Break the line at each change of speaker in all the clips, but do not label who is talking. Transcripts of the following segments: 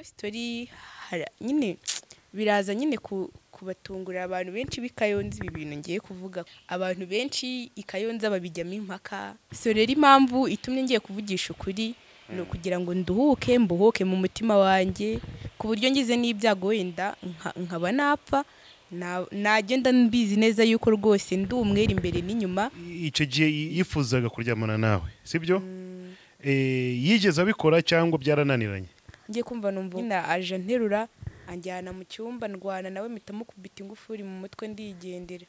ino sitori hara- nyine biraza nyine ku- kubatungurira abantu benshi b'i Kayonza ibi bintu ngiye kuvuga. Abantu benshi i Kayonza babijyamo impaka. So rero impamvu itumye ngiye kuvugisha ukuri ni ukugira ngo nduhuke mbuhuke mu mutima wanjye ku buryo ngize n'ibyago wenda nka- nkaba napfa na- nagenda mbizi neza yuko rwose ndi umwere imbere n'inyuma.
Icyo gihe yifuzaga kuryamana nawe sibyo? Eh, yigeze abikora cyangwa byarananiranye
ngiye kumva numva nyine aje nterura anjyana mu cyumba ndwana nawe mpita mukubita ingufuri mu mutwe ndigendera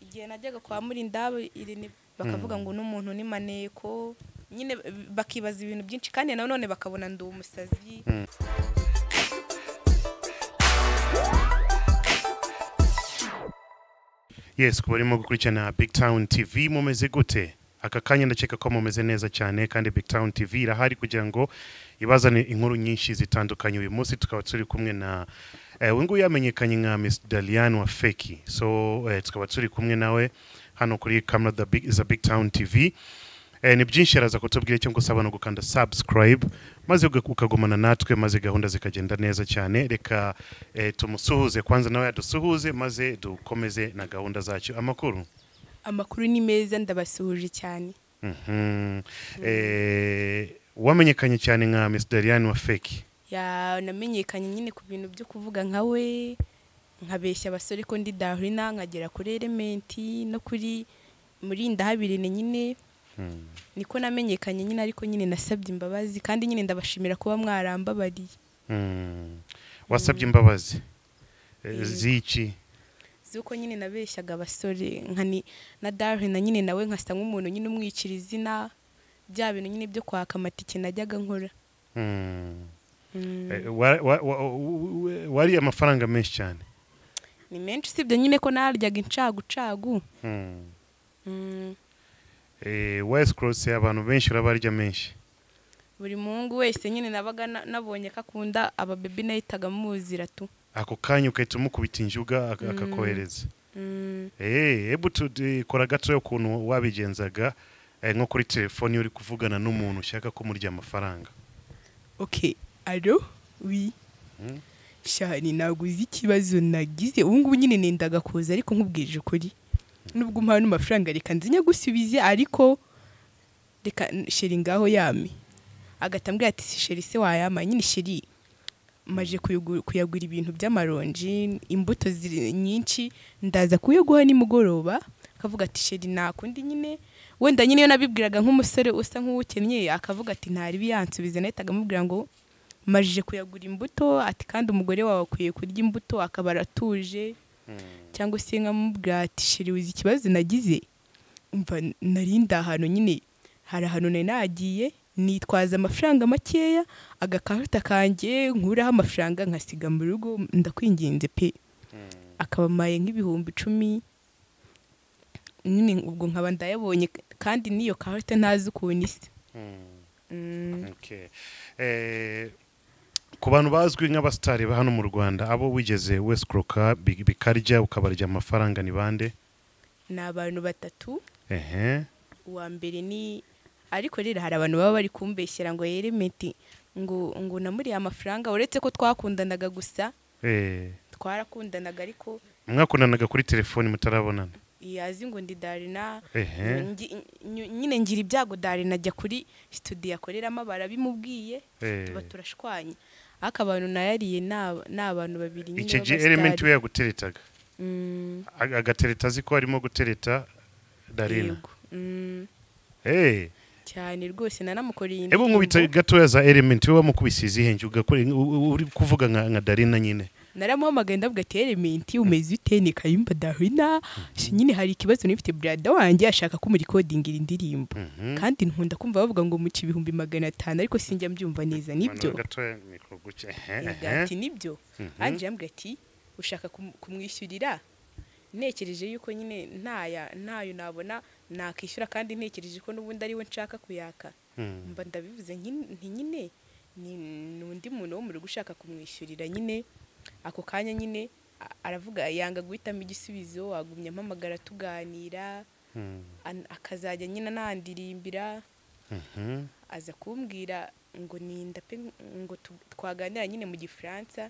igihe najyaga kwa murindabe irene bakavuga ngo n'umuntu ni maneko. Nyine bakibaza ibintu byinshi kandi nanone bakabona ndi umusazi.
Yes kuba urimo gukurikirana big town tv mumeze gute? Aka kanya ndakeka ko mumeze neza cyane kandi big town tv irahari kugira ngo ibazane inkuru nyinshi zitandukanye uyu munsi tukaba turi kumwe na eh, nguyu yamenyekanye nka miss dalian wa feki. So eh, tukaba turi kumwe nawe hano kuri camera the big, the big town tv eh, ni byinshi araza kutubwira icyo ngusaba no gukanda subscribe. Maze ukagumana natwe maze gahunda zikagenda neza cyane reka eh, tumusuhuze. Kwanza nawe adusuhuze maze dukomeze na gahunda zacu amakuru
amakuru ni meza ndabasuhuje cyane
Mhm. Eh, wamenyekanye cyane nka miss dalian wa feki
yanamenyekanye nyine ku bintu byo kuvuga nka we nkabeshya abasore ko ndi dahurina nkagera kuri elementi no kuri murindahabirine nyine
Hmm.
niko namenyekanye nyine ariko nyine nasabye imbabazi kandi nyine ndabashimira kuba mwarambabariye
Hmm. wasabye imbabazi Eh,
Yego.
z'iki
z'uko nyine nabeshyaga abasore nka ni na nyine nawe nkasa nk'umuntu nyine umwicira izina bya bintu nyine byo kwaka amatike najyaga nkora
Hmm.
Mm.
Eh, wa- wa- wa- wa- wariye amafaranga menshi cyane
ni menshi usibye nyine ko naryaga incagucagu
Hmm.
Mm.
Eh, west cross abantu benshi urabarya menshi
buri muhungu wese nyine nabaga na- nabonye ko akunda ababebi nahitaga muzira tu
ako kanya ugahita umukubita injuga ak-
Mm.
akakohereza.
Mm.
Eh, ebu tukora gatoya ukuntu wabigenzaga eh, nko kuri telefoni uri kuvugana n'umuntu ushaka ko murya amafaranga.
Ok alo wi shani ntabwo uzi ikibazo nagize. Ubu ngubu nyine nendaga kuza ariko nkubwije ukuri. Nubwo umpawe n'amafaranga reka nzinya gusubize ariko reka sheri ngaho yame agahita ambwira ati si sheri se wayama nyine sheri maje kuyagu- kuyagura ibintu by'amaronji imbuto nyinshi ndaza kuyaguha nimugoroba akavuga ati sheri nakundi nyine? Wenda nyine iyo nabibwiraga nk'umusore usa nk'uwukennye akavuga ati ntaribi yansubiza nahitaga amubwira ngo majije kuyagura imbuto? Ati kandi umugore wawe akwiye kurya imbuto akaba aratuje. Cyangwa se nkamubwira ati sheri uzi ikibazo nagize. Umva narindi ahantu nyine hari ahantu nari nagiye nitwaza amafaranga makeya agakarita kanjye nkuraho amafaranga nkasiga mu rugo ndakwinginze pe. Akaba amaye nk'ibihumbi icumi. Nyine ubwo nkaba ndayabonye kandi n'iyo karita ntazi ukuntu isa. Mm.
Okay. Eh, ku bantu bazwi nk'abasitari ba hano mu rwanda abo wigeze wesikuroka bikarya ukabarya amafaranga ni bande?
Ni abantu batatu. Uwa mbere ni ariko rero hari abantu baba bari kumbeshyera ngo yeremeti ngo ngo namuriye amafaranga uretse ko twakundanaga gusa
Eh,
twarakundanaga ariko
mwakundanaga kuri telefoni mutarabonana.
Yazi ngo ndi darina nyine ngira ibyago darina ajya kuri studio akoreramo barabimubwiye
eh.
tuba turashwanye. Ariko abantu nayariye ni aba- ni abantu babiri nyine
icyo gihe elementi we yaguteretaga.
Mm,
Ag- agatereta azi ko arimo gutereta darina
cyane rwose nanamukoreye
ebo nkubita
indirimbo.
gatoya za elementi we wamukubise izihe nge ugakora u- u- uri kuvuga nka darina nyine?
Naramuhamagaye ndavuga ati elementi umeze ute? Ni kayumba dahina nyine hari ikibazo nifite brada wanjye ashaka ko murikodingira indirimbo.
Mhm.
kandi nkunda kumva bavuga ngo muca ibihumbi magana atanu ariko sinjya mbyumva neza ni
byo?
ati ni byo?
Mhm.
ange yambwiye ati ushaka kum- kumwishyurira? Ntekereje yuko nyine ntayo nabona nakishyura kandi ntekereje ko n'ubundi ari we nshaka kuyaka
Mm.
mba ndabivuze nyine ni undi muntu wo mu rugo ushaka kumwishyurira nyine ako kanya nyine aravuga yanga guhitamo igisubizo agumya ampamagara tuganira
Mm.
an- akazajya nyine anandirimbira
Mhm.
aza kumbwira ngo ninda pe ngo twaganira nyine mu gifaransa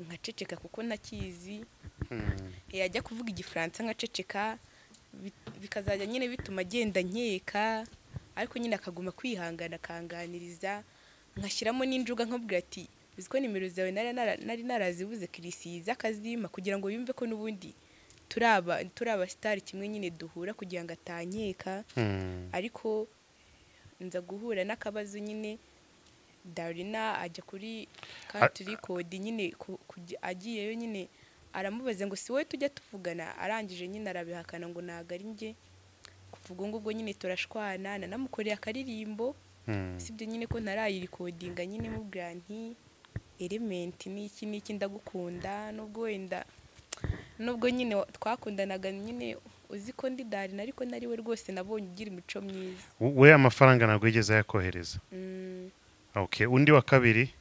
nkaceceka kuko ntakizi yajya kuvuga igifaransa nkaceceka bikazajya nyine bituma agenda nkeka ariko nyine akaguma kwihangana akanganiriza nkashyiramo n'injuga nkabwira ati uzi ko nimero zawe nari nara- nari narazibuze kirisi yiza akazima kugira ngo yumve ko n'ubundi turi aba turi abasitari kimwe nyine duhura kugira ngo atankeka
Mm.
ariko nza guhura n'akabazo nyine darina ajya kuri country code nyine agiyeyo nyine aramubaza ngo si wowe tujya tuvugana. Arangije nyine arabihakana ngo ntabwo ari njye. Kuvuga ngubwo nyine turashwana. Nanamukoreye akaririmbo.
Mm.
sibyo nyine ko ntarayirikodinga nyine mubwira nti elementi n'iki n'iki ndagukunda? Nubwo wenda nubwo nyine wa- twakundanaga nyine uzi ko ndi darina ariko nari we rwose nabonye ugira imico myiza.
We amafaranga ntabwo yigeze ayakohereza.
Mm,
okay undi wa kabiri?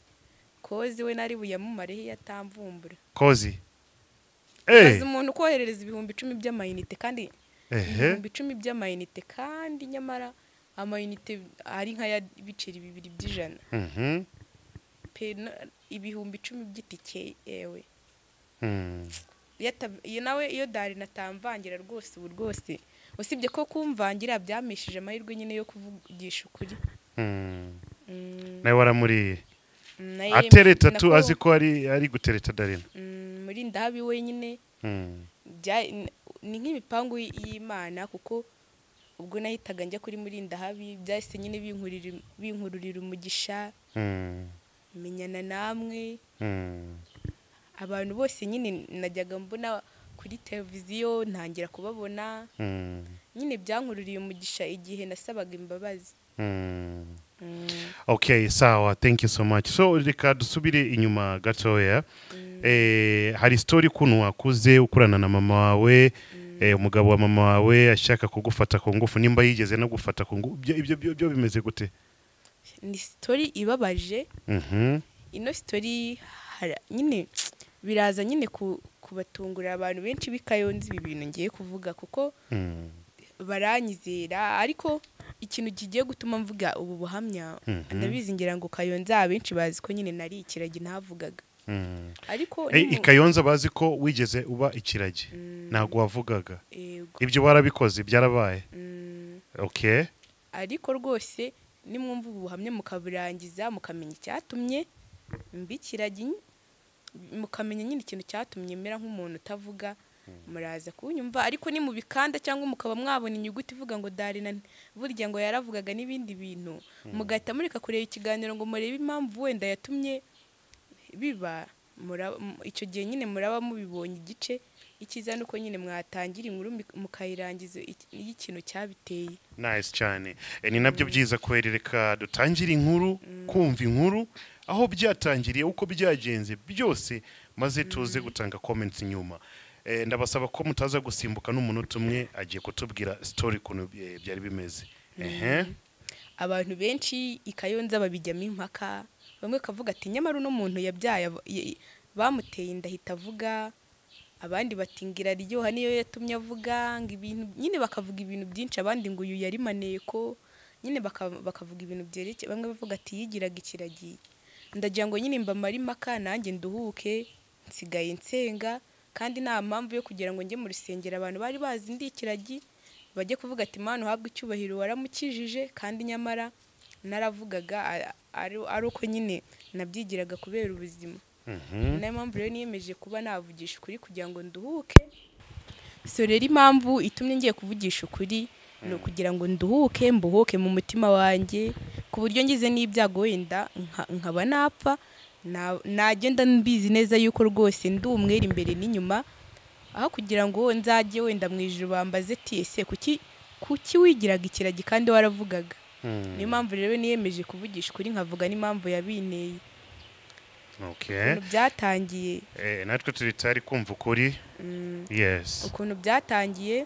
Kozi we nari buyamumareho iyo atamvumbura
kozi? Eh
umuntu ukoherereza ibihumbi icumi by'amayinite kandi ibihumbi icumi by'amayinite kandi nyamara amayinite ari nk'ay'ibiceri bibiri by'ijana.
Mhm.
ibihumbi icumi by'itike yewe
Mm.
iyo nawe iyo dari natamvangira rwose ubu rwose usibye ko kumvangira byamishije amahirwe nyine yo kuvugisha ukuri.
Mm.
Mm,
nawe waramuriye. Atereta tu azi ko ari ari gutereta darina?
Muri ndahabi wenyine.
Mm.
n- ni nk'imipangu y- y'imana kuko ubwo nahitaga njya kuri muri ndahabi byahise nyine binkururira umugisha.
Mm.
menyana namwe.
Mm.
abantu bose nyine najyaga mbona kuri televiziyo ntangira kubabona. Nyine byankururiye umugisha igihe nasabaga imbabazi.
Okay sawa. Thank you so much. So reka dusubire inyuma gatoya
mm,
hari story ukuntu wakuze ukurana na mama wawe eh, umugabo wa mama wawe ashaka kugufata ku ngufu nimba yigeze no gufata ku ngufu ibyo byo- bimeze gute
ni sitori ibabaje
Mhm.
ino sitori nyine biraza nyine ku- kubatungurira abantu benshi b'i Kayonza ibi bintu ngiye kuvuga kuko
Mm.
baranyizera ariko ikintu kigiye gutuma mvuga ubu buhamya
Mhm.
ndabizi ngira ngo Kayonza abenshi bazi ko nyine nari ikiragi ntavugaga
Mm.
Ariko
Eh, i Kayonza bazi ko wigeze uba ikiragi.
Mm,
ntabwo wavugaga. Ibyo warabikoze byarabaye.
Mm, ariko rwose nimwumva ubu buhamya mukaburangiza mukamenya icyatumye mba ikiragi mukamenya nyine ikintu cyatumye mera nk'umuntu utavuga muraza kunyumva. Ariko ni mu bikanda cyangwa mukaba mwabona inyuguti ivuga ngo darina burya ngo yaravugaga n'ibindi bintu. Mugahita mureka kureba ikiganiro ngo murebe impamvu wenda yatumye biba icyo gihe nyine muraba mubibonye igice icyiza ni uko nyine mwatangira inkuru mukayirangiza iki- y'ikintu cyabiteye.
Nice cyane. Eh, ni na byo byiza kwerereka dutangire inkuru kumva inkuru aho byatangiriye uko byagenze byose maze tuze gutanga comments inyuma. Eh, ndabasaba ko mutaza gusimbuka n'umunota umwe agiye kutubwira story ukuntu eh, byari bimeze. Ehe.
Abantu benshi i Kayonza babijyamo impaka bamwe bakavuga ati nyamara uno muntu yabyaye bamuteye inda ahita avuga abandi bati ngo iraryoha niyo yatumye avuga ngo ibintu nyine bakavuga ibintu byinshi abandi ngo uyu yari maneko. Nyine baka- bakavuga ibintu byerekeye bamwe bavuga ati yigiraga ikiragi. Ndagira ngo nyine mbamare impaka nanjye nduhuke nsigaye nsenga kandi nta mpamvu yo kugira ngo njye mu rusengero abantu bari bazi ndi ikiragi. Bajye kuvuga ati mana uhabwe icyubahiro waramukijije kandi nyamara naravugaga ari uko nyine nabyigiraga kubera ubuzima
Mhm.
niyo mpamvu rero niyemeje kuba navugisha ukuri kugira ngo nduhuke so rero impamvu itumye ngiye kuvugisha ukuri ni ukugira ngo nduhuke mbuhuke mu mutima wanjye ku buryo ngize n'ibyago wenda nka- nkaba napfa na- nagenda mbizi neza yuko rwose ndi umwere imbere n'inyuma aho kugira ngo nzajye wenda mu ijoro bambaze ati ese kuki kuki wigiraga ikiragi kandi waravugaga
Mm.
Niyo mpamvu rero niyemeje kuvugisha ukuri nkavuga n'impamvu yabinteye ukuntu byatangiye.
Eh, natwe turi tari kumva ukuri.
Mm,
yes.
Ukuntu byatangiye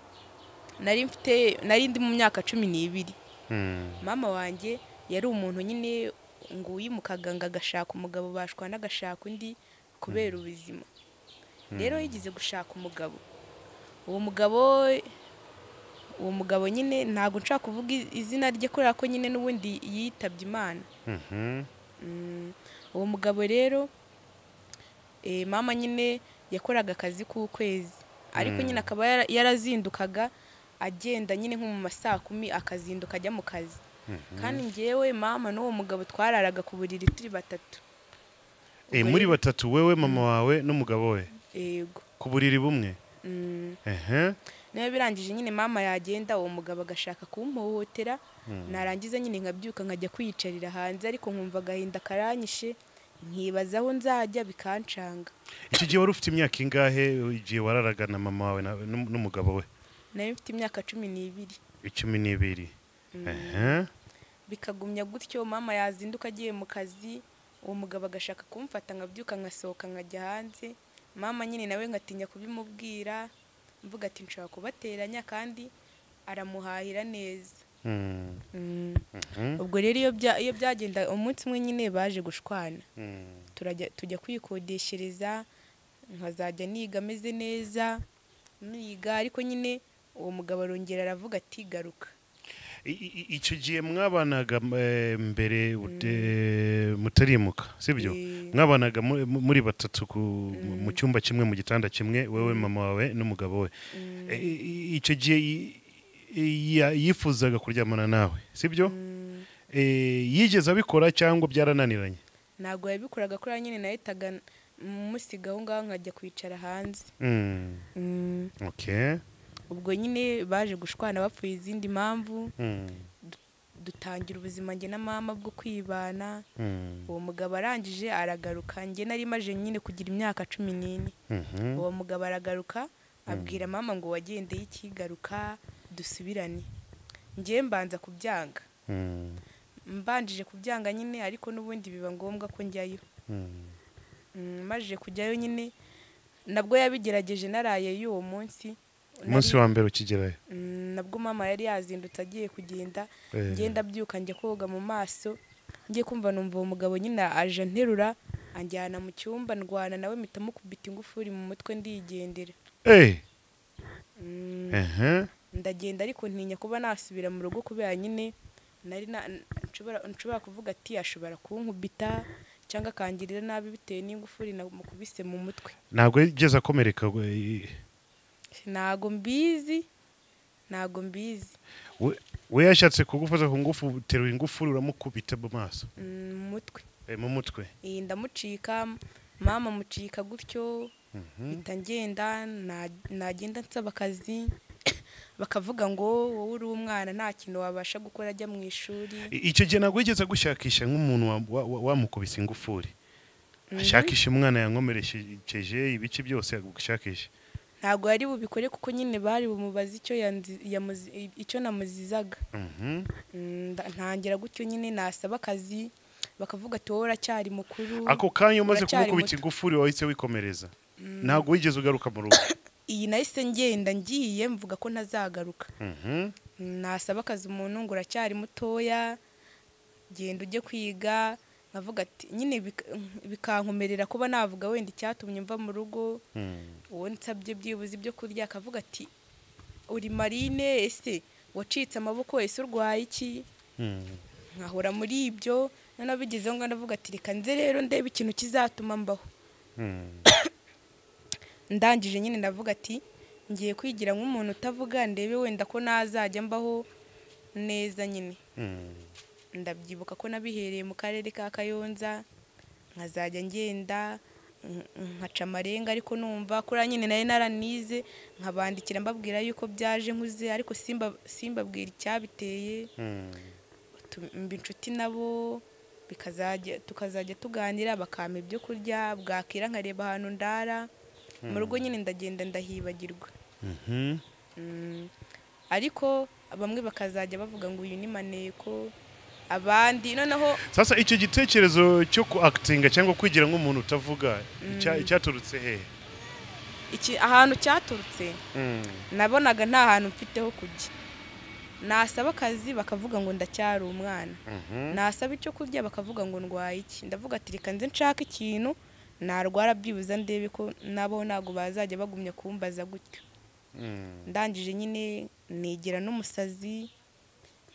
nari mfite nari ndi mu myaka cumi n'ibiri.
Mm.
mama wanjye yari umuntu nyine ngo uyimukaga ngo agashaka umugabo bashwana agashaka undi kubera ubuzima. Rero yigize gushaka umugabo. Uwo mugabo uwo mugabo nyine ntabwo nshaka kuvuga izina rye kubera ko nyine n'ubundi yitabye imana.
Mhm.
Mm, uwo mugabo rero eh, mama nyine yakoraga akazi k'ukwezi. Ariko nyine akaba yara- yarazindukaga agenda nyine nko mu ma saa kumi akazinduka ajya mu kazi. Kandi ngewe mama n'uwo mugabo twararaga ku buriri turi batatu.
Eh, muri batatu wewe mama wawe n'umugabo we? Ku buriri bumwe?
Niba birangije nyine mama yagenda uwo mugabo agashaka kumpohotera narangiza nyine nkabyuka nkajya kwiyicarira hanze ariko nkumva agahinda karanyishe nkibaza aho nzajya bikancanga.
Icyo gihe wari ufite imyaka ingahe? Igihe wararaga na mama wawe n'umugabo we?
Nayo mfite imyaka cumi n'ibiri.
Icumi n'ibiri. Ehe.
Bikagumya gutyo mama yazinduka agiye mu kazi uwo mugabo agashaka kumfata nkabyuka nkasohoka nkajya hanze. Mama nyine nawe ngatinya kubimubwira. Mvuga ati nshobora kubateranya kandi aramuhahira neza.
Mm,
Mm.
mhm,
ubwo rero iyo bya- iyo byagenda umunsi umwe nyine baje gushwana. Tujya kwikodeshereza nkazajya niga ameze neza niga. Ariko nyine uwo mugabo arongera aravuga ati garuka.
Icyo gihe mwabanaga eh, mbere ute- mutarimuka sibyo
Eh,
mwabanaga mu- mu- muri batatu mu cyumba kimwe mu gitanda kimwe wowe mama wawe n'umugabo we.
Mm,
Eh, icyo gihe yifuzaga kuryamana nawe sibyo
mm.
Eh, yigeze abikora cyangwa byarananiranye?
Ntabwo yabikoraga kuriya nyine nahitaga musiga aho ngaho nkajya kwicara hanze.
Mm,
Mm,
okay.
Ubwo nyine baje gushwana bapfuye izindi mpamvu
Mm,
dutangira ubuzima njye na mama bwo kwibana.
Mm,
uwo mugabo arangije aragaruka njye nari maje nyine kugira imyaka cumi n'ine.
Mhm,
uwo mugabo aragaruka abwira mama ngo wagendeye ikigaruka dusubirane. Njye mbanza kubyanga. Mbanjije kubyanga nyine ariko n'ubundi biba ngombwa ko njyayo. Majije kujyayo nyine nabwo yabigerageje naraye y'uwo munsi.
Umunsi wa mbere ukigerayo
Mm, nabwo mama yari yazindutse agiye kugenda.
Eh,
ngenda abyuka njya koga mu maso. Ngiye kumva numva uwo mugabo nyine aje nterura anjyana mu cyumba ndwana nawe mpita mukubita ingufuri mu mutwe ndigendera
eh,
Mm, ndagenda ariko ntinya kuba nasubira mu rugo kubera nyine nari na- nshobora kuvuga ati ashobora kunkubita cyangwa akangirira nabi bitewe n'ingufuri namukubise mu mutwe.
Ntabwo yigeze akomereka
ntago mbizi ntago mbizi.
We- yashatse kugufata ku ngufu uterura ingufuri uramukubita mu maso?
Mm, mu mutwe.
Eh, mu mutwe?
Iyi ndamucika mama mucika gutyo
Mhm.
mpita ngenda na- nagenda nsaba akazi bakavuga ngo wowe uri umwana nta kintu wabasha gukora ajya mu ishuri.
Icyo gihe ntabwo yigeze agushakisha nk'umuntu wa- wa- wa- wamukubise ingufuri
Mhm.
ashakisha umwana yankomerekeje ibice byose agushakisha
ntabwo yari bubikore kuko nyine bari bumubaze icyo icyo namuzizaga
Mhm.
Mm, nda- ntangira gutyo nyine nasaba akazi bakavuga ati wowe uracyari mukuru
ako kanya umaze kumukubita
muto.
ingufuri wahise wikomereza ntabwo wigeze ugaruka mu rugo
iyi nahise ngenda ngiye mvuga ko ntazagaruka
Mhm.
nasaba akazi umuntu ngo uracyari mutoya genda ujye kwiga nkavuga ati nyine bika- bikankomerera kuba navuga wenda icyatumye mva mu rugo
Mm.
uwo nsabye byibuze ibyo kurya akavuga ati uri marine ese wacitse amaboko ese urwaye iki
Mm.
nkahora muri ibyo noneho bigezeho ngo ndavuga ati reka nze rero ndebe ikintu kizatuma mbaho
Mm.
ndangije nyine ndavuga ati ngiye kwigira nk'umuntu utavuga ndebe wenda ko nazajya mbaho neza nyine. Ndabyibuka ko nabihereye mu karere ka kayonza nkazajya ngenda nk- nkaca amarenga ariko numva kuriya nyine nari naranize nkabandikira mbabwira yuko byaje nkuze ariko simba simbabwira icyabiteye
Mm.
tu- mba inshuti nabo bikazajya tukazajya tuganira bakampa ibyo kurya bwakira nkareba ahantu ndara mu rugo nyine ndagenda ndahibagirwa
Mhm.
Mm. ariko bamwe bakazajya bavuga ngo uyu ni maneko abandi. Noneho
sasa icyo gitekerezo cyo ku akitinga cyangwa kwigira nk'umuntu utavuga cya- cyaturutse he?
Iki ahantu cyaturutse
Mm.
nabonaga nta hantu mfite ho kujya. Nasaba akazi bakavuga ngo ndacyari umwana.
Mhm.
nasaba icyo kurya bakavuga ngo ndwaye iki. Ndavuga ati reka nze nshaka ikintu narwara byibuze ndebe ko nabo ntabwo bazajya bagumya kumbaza gutyo.
Mm.
ndangije nyine nigira n'umusazi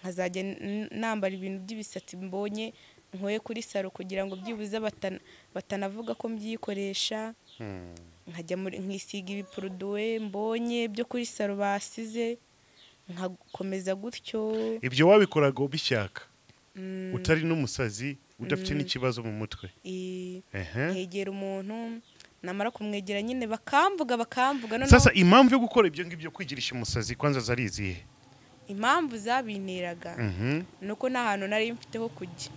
nkazajya nambara ibintu by'ibisatsi mbonye nkoye kuri saro kugira ngo byibuze batana- batanavuga ko mbiyikoresha
Mm.
nkajya muri nkisiga ibipuruduwe mbonye byo kuri saro basize nkakomeza gutyo.
Ibyo wabikoraga ubishaka?
Mm,
utari n'umusazi udafite
Mm.
n'ikibazo mu mutwe?
Nkegera umuntu namara kumwegera nyine bakamvuga bakamvuga.
Sasa impamvu yo gukora ibyo ngibyo kwigirisha umusazi kwanza zari izihe
impamvu zabinteraga
Mhm.
ni uko nta hantu nari mfite ho kujya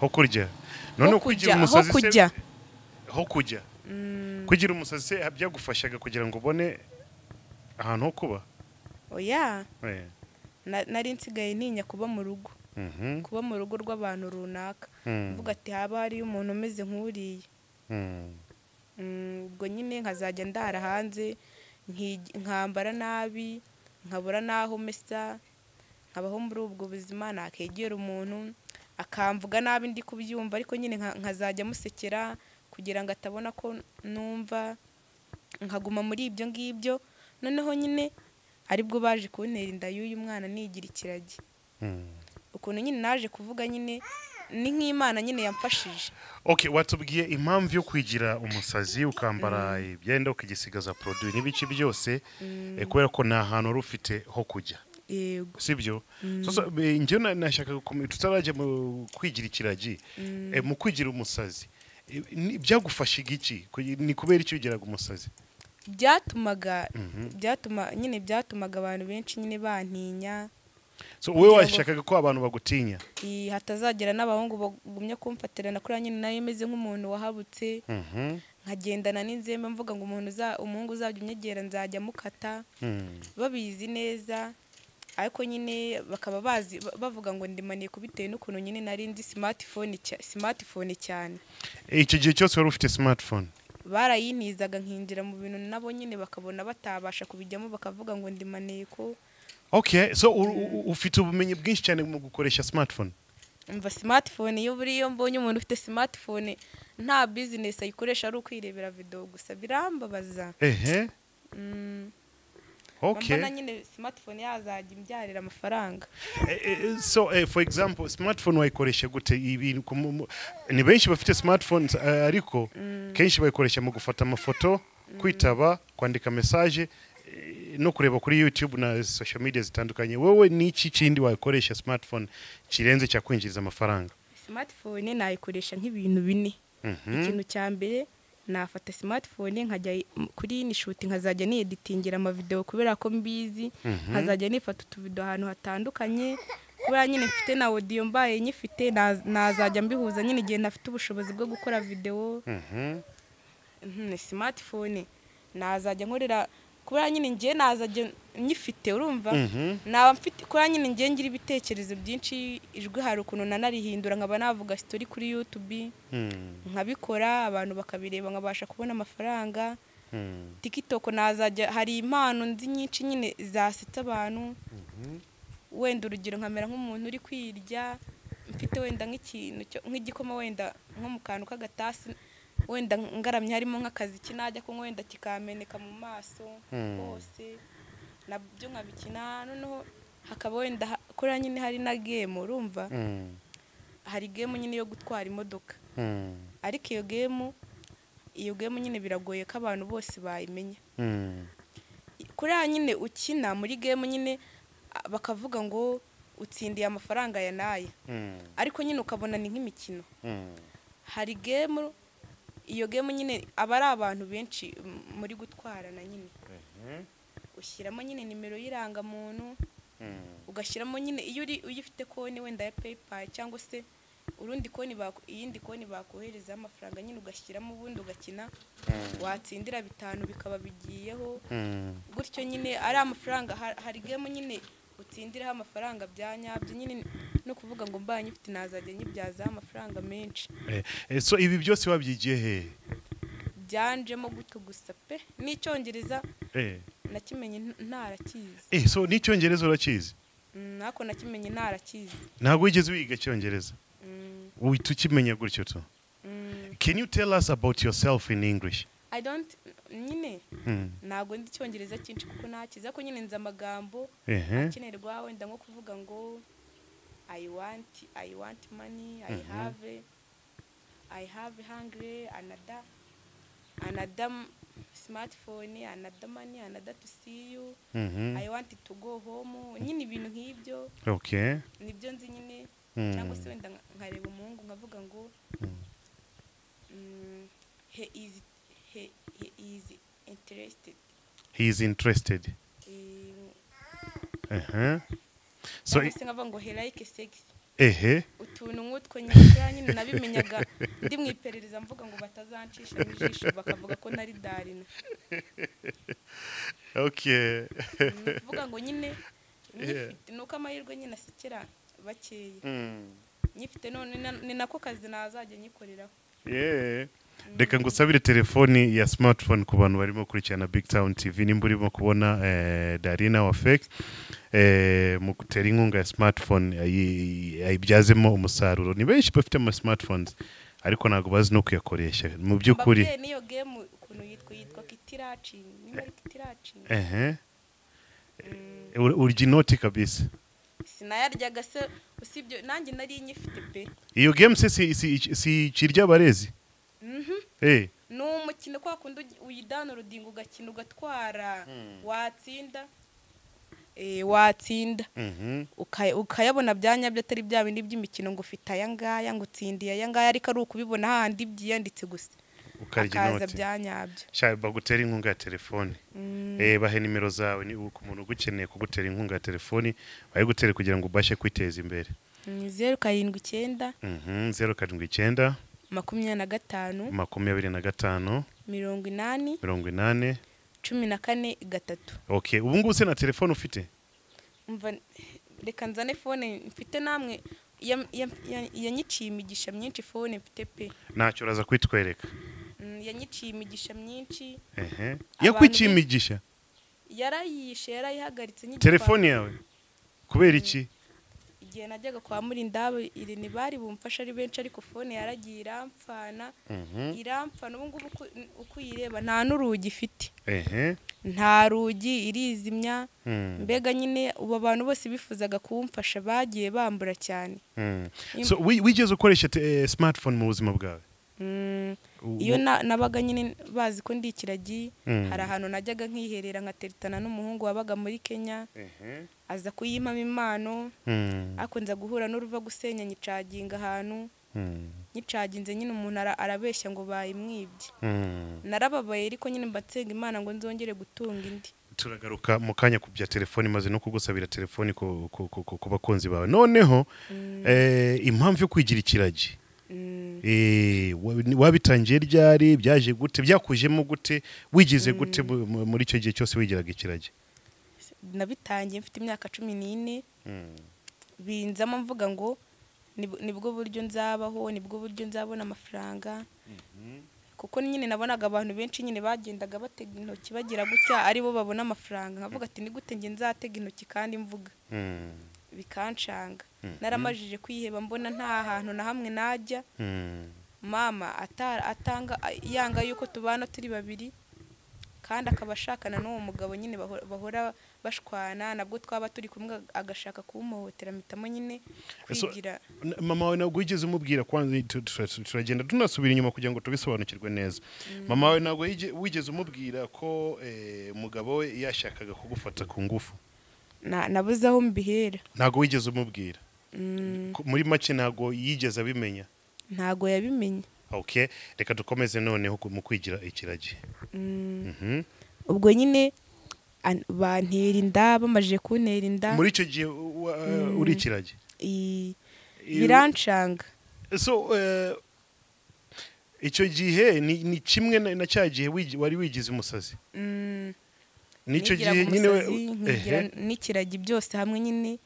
ho kurya none
ho
umusazi ho kujya
Mm,
kugira umusazi se byagufashaga kugira ngo ubone ahantu ho kuba
oya
Eh.
na- nari nsigaye ntinya kuba mu rugo
Mhm.
kuba mu rugo rw'abantu runaka
Mm.
mvuga ati haba hariyo umuntu umeze nk'uriya
Mm.
Ubwo nyine nkazajya ndara hanze nkambara nabi nkabura n'aho mesa nkabaho muri ubwo buzima nakegera umuntu akamvuga nabi ndi kubyumva ariko nyine nka- nkazajya musekera kugira ngo atabona ko numva nkaguma muri ibyo ngibyo noneho nyine ari bwo baje kuntera inda y'uyu mwana nigira ikiragi
Mm.
ukuntu nyine naje kuvuga nyine ni nk'imana nyine yamfashije.
Okay watubwiye impamvu yo kwigira umusazi ukambara ibyenda ukigisigaza produit n'ibice byose eh, kubera ko nta hantu wari ufite ho kujya.
Yego.
Sibyo sasa eh, njyewe na- nashakaga kumenya tutarajya mu kwigira ikiragi eh, mu kwigira umusazi. Byagufashaga iki ni kubera iki wigiraga umusazi?
Byatumaga
Mhm.
byatuma nyine byatumaga abantu benshi nyine bantinya
so wowe washakaga ko abantu bagutinya?
Hatazagera n'abahungu bagumya kumfatirana kuriya nyine na yo meze nk'umuntu wahabutse.
Mhm.
nkagendana n'inzembe mvuga ngo umuntu umuhungu uzajya unyegera nzajya mukata
Mm.
babizi neza ariko nyine bakaba bazi ba- bavuga ngo ndimaniye kubitewe n'ukuntu nyine nari nzi smartphone cyane.
Icyo gihe cyose wari ufite smartphone?
Barayintizaga nkinjira mu bintu nabo nyine bakabona batabasha kubijyamo bakavuga ngo ndimaniye ko
okay so ufite ubumenyi bwinshi cyane mu gukoresha smartphone.
Umva smartphone iyo buriya mbonye umuntu ufite smartphone nta business ayikoresha ari ukwirebera video gusa birambabaza.
Ehe.
Mm,
okay.
mbona nyine smartphone yazajya imbyarira amafaranga.
Eh, eh, so eh, for example smartphone wayikoresha gute? Ibintu ni benshi bafite smartphones eh, ariko kenshi bayikoresha mu gufata amafoto kwitaba kwandika message eh, no kureba kuri youtube na social media zitandukanye wowe ni iki kindi wakoresha smartphone kirenze cyakwinjiriza amafaranga
smartphone nayikoresha nk'ibintu bine
Mhm.
ikintu cya mbere nafata smartphone nkajya kuri ini shoot nkazajya nieditingira amavideo kubera ko mbizi
Mhm.
nkazajya nifata utuvido ahantu hatandukanye kubera nyine mfite na audio mbaye nyifite naz- nazajya mbihuza nyine igihe ntafite ubushobozi bwo gukora video.
Mhm,
smartphone nazajya nkorera kubera nyine ngiye nazajya nyifite urumva
Mhm.
naba mfite kubera nyine ngiye ngira ibitekerezo byinshi ijwi hari ukuntu nanarihindura nkaba navuga story kuri youtube
Mm.
nkabikora abantu bakabireba nkabasha kubona amafaranga
Mm.
tiktok nazajya hari impano nzi nyinshi nyine zasetsa abantu wenda urugero nkamera nk'umuntu uri kwirya mfite wenda nk'ikintu nk'igikoma wenda nko mu kantu k'agatasi wenda ngaramye harimo nk'akaziki najya kunywa wenda kikameneka mu maso
Hmm.
hose na byo nkabikina. Noneho hakaba wenda kuriya nyine hari na game urumva?
Mm.
hari game nyine yo gutwara imodoka.
Mm.
ariko iyo game iyo game nyine biragoye ko abantu bose bayimenya. Kuriya nyine ukina muri game nyine bakavuga ngo utsindiye amafaranga ya n'aya ariko nyine ukabona ni nk'imikino. Hari game iyo game nyine aba ari abantu benshi muri gutwarana nyine
Mhm.
ushyiramo nyine nimero y'irangamuntu
Mm.
ugashyiramo nyine iyo uri uyifite konti wenda ya paypal cyangwa se urundi konti iyindi konti bakoherezaho amafaranga nyine ugashyiramo ubundi ugakina watsindira bitanu bikaba bigiyeho
Mm.
gutyo nyine ari amafaranga ha- hari game nyine utsindiraho amafaranga bya nyabyo nyine no kuvuga ngo mbaye nyifite nazajya nyibyazaho amafaranga menshi.
Eh, eh, so ibi byose wabyigiye he?
Byanjemo gutyo gusa pe? N'icyongereza
Eh.
nakimenye ntarakizi
Eh, so n'icyongereza urakizi?
Mm, ariko nakimenye ntarakizi
ntabwo wigeze wiga icyongereza?
Mm,
uhita ukimenya gutyo tu.
Mm.
can you tell us about yourself in english?
I don't nyine. Ntabwo ndi icyongereza cyinshi kuko ntakiza ko nyine nzi amagambo akenerwa wenda nko kuvuga ngo i want i want money i
Mhm.
have i have hungry another another smartphone another money another to see you.
Mhm.
i want to go home. Nyine ibintu nk'ibyo.
Okay
ni byo nzi nyine.
Mm.
cyangwa se wenda nka- nkareba umuhungu nkavuga ngo
mm,
he is he, is interested.
He is interested.
Eh,
ehe so
nkavuga ngo he like sex?
Ehe
utuntu nk'utwo nyakura nyine nabimenyaga ndi mu iperereza mvuga ngo batazancisha mu jisho bakavuga ko nari darina
okay.
Ni ukuvuga ngo nyine
Yeah.
nyifite ni uko amahirwe nyine asekera bakeya.
Mm.
nyifite none ni nako kazi nazajya nyikoreraho.
Yeah. Reka ngusabire telefoni ya smartphone ku bantu barimo kurikirana big town tv nimba urimo kubona eh, darina wa fake eh, mu gutera inkunga ya smartphone ayi- ayibyazemo umusaruro. Ni benshi bafite ama smartphones ariko ntabwo bazi no kuyakoresha. Mu by'ukuri
n'iyo gemu ukuntu yitwa yitwa kitiraci niba ari kitiraci
ehe.
Mm,
Ur- urya inoti kabisa.
Sinayaryaga se usibye nanjye nari nyifite pe.
Iyo game se si, si, si si,
Mhm.
eh
ni umukino kwa kundi uyidana urudingo ugakina ugatwara. Watsinda. Eh, watsinda.
Mhm.
Uka- ukayabona bya nyabyo atari bya bindi by'imikino ngo ufite aya ngaya ngo utsindiye aya ngaya ariko ari ukubibona hahandi byiyanditse gusa.
Ukarya inoti
bya nyabyo
sha bagutera inkunga ya telefone.
Mm,
eh bahe nimero zawe. Ni ku muntu ugukeneye kugutera inkunga ya telefoni bayigutere kugira ngo ubashe kwiteza imbere.
Mm, zeru karindwi icyenda.
Mhm zeru karindwi icyenda.
Makumyabiri na gatanu
makumyabiri na gatanu
mirongo inani
mirongo inani
cumi na kane gatatu
okay ubu ngubu se na telefone ufite?
Umva reka nzane fone mfite namwe ya- ya- ya- yanyiciye imigisha myinshi fone mfite pe.
Ntacyo uraza kwitwereka?
Mm, yanyiciye imigisha myinshi.
Yakwiciye imigisha?
Yarayishe yarayihagaritse
telefone yawe? Kubera iki?
Igihe najyaga kwa murindabe irene bari bumfasha ari benshi ariko fone yaragiye irampfana
mhm.
Irampfana ubu ngubu uko- uyireba nta n'urugi ifite. Nta rugi irizimya.
Mm,
mbega nyine ubu abantu bose bifuzaga kuwumfasha bagiye bambura cyane.
Mm. wi- wigeze ukoresha eh, smartphone mu buzima bwawe?
Iyo na- nabaga nyine bazi ko ndi ikiragi
Mm.
hari ahantu najyaga nkiherera nkateretana n'umuhungu wabaga muri kenya aza kuyimpamo impano
Mm,
ariko nza guhura n'uruva gusenya nyicaginga ahantu.
Mm,
nyicaginze nyine umuntu ara- arabeshya ngo bayimwibye.
Mm.
narababaye ariko nyine mbatsenga imana ngo nzongere gutunga indi.
Turagaruka mu kanya ku bya telefoni maze no kugusabira telefoni ku, ku, ku, ku, ku bakunzi bawe. Noneho eh, impamvu yo kwigira ikiragi?
Mm,
wabitangiye ryari? Byaje gute? Byakujemo gute? Wigize gute mu- muri icyo gihe cyose wigiraga ikiragi?
Nabitangiye mfite imyaka cumi n'ine.
Mm,
binzamo mvuga ngo nib- ni bwo buryo nzabaho ni bwo buryo nzabona amafaranga. Kuko nyine nabonaga abantu benshi nyine bagendaga batega intoki bagira gutya ari bo babona amafaranga. Nkavuga ati ni gute njye nzatega intoki kandi mvuga?
Mm,
bikancanga. Naramajije kwiheba mbona nta hantu na hamwe najya.
Mm,
mama ata- atanga yanga yuko tubana turi babiri kandi akaba ashakana n'uwo mugabo nyine baho- bahora bashwana nabwo twaba turi kumwe agashaka kuwumuhotera mpitamo nyine kwigira.
mama wawe ntabwo wigeze umubwira turagenda tunasubira inyuma kugira ngo tubisobanukirwe neza. Mama wawe ntabwo wigeze umubwira ko eh, umugabo we yashakaga kugufata ku ngufu?
Na- nabuze aho mbihera.
Ntabwo wigeze umubwira? Muri make ntabwo yigeze abimenya?
Ntago yabimenye.
Okay reka dukomeze noneho mu kwigira ikiragi.
Mm,
Mhm.
ubwo nyine an- bantera inda bamajije kuntera inda.
Muri icyo gihe wa- uri ikiragi? So eh, icyo gihe ni ni kimwe na cya gihe wari wigize umusazi?
Mm,
n'icyo gihe nyine
n'ikiragi byose hamwe nyine.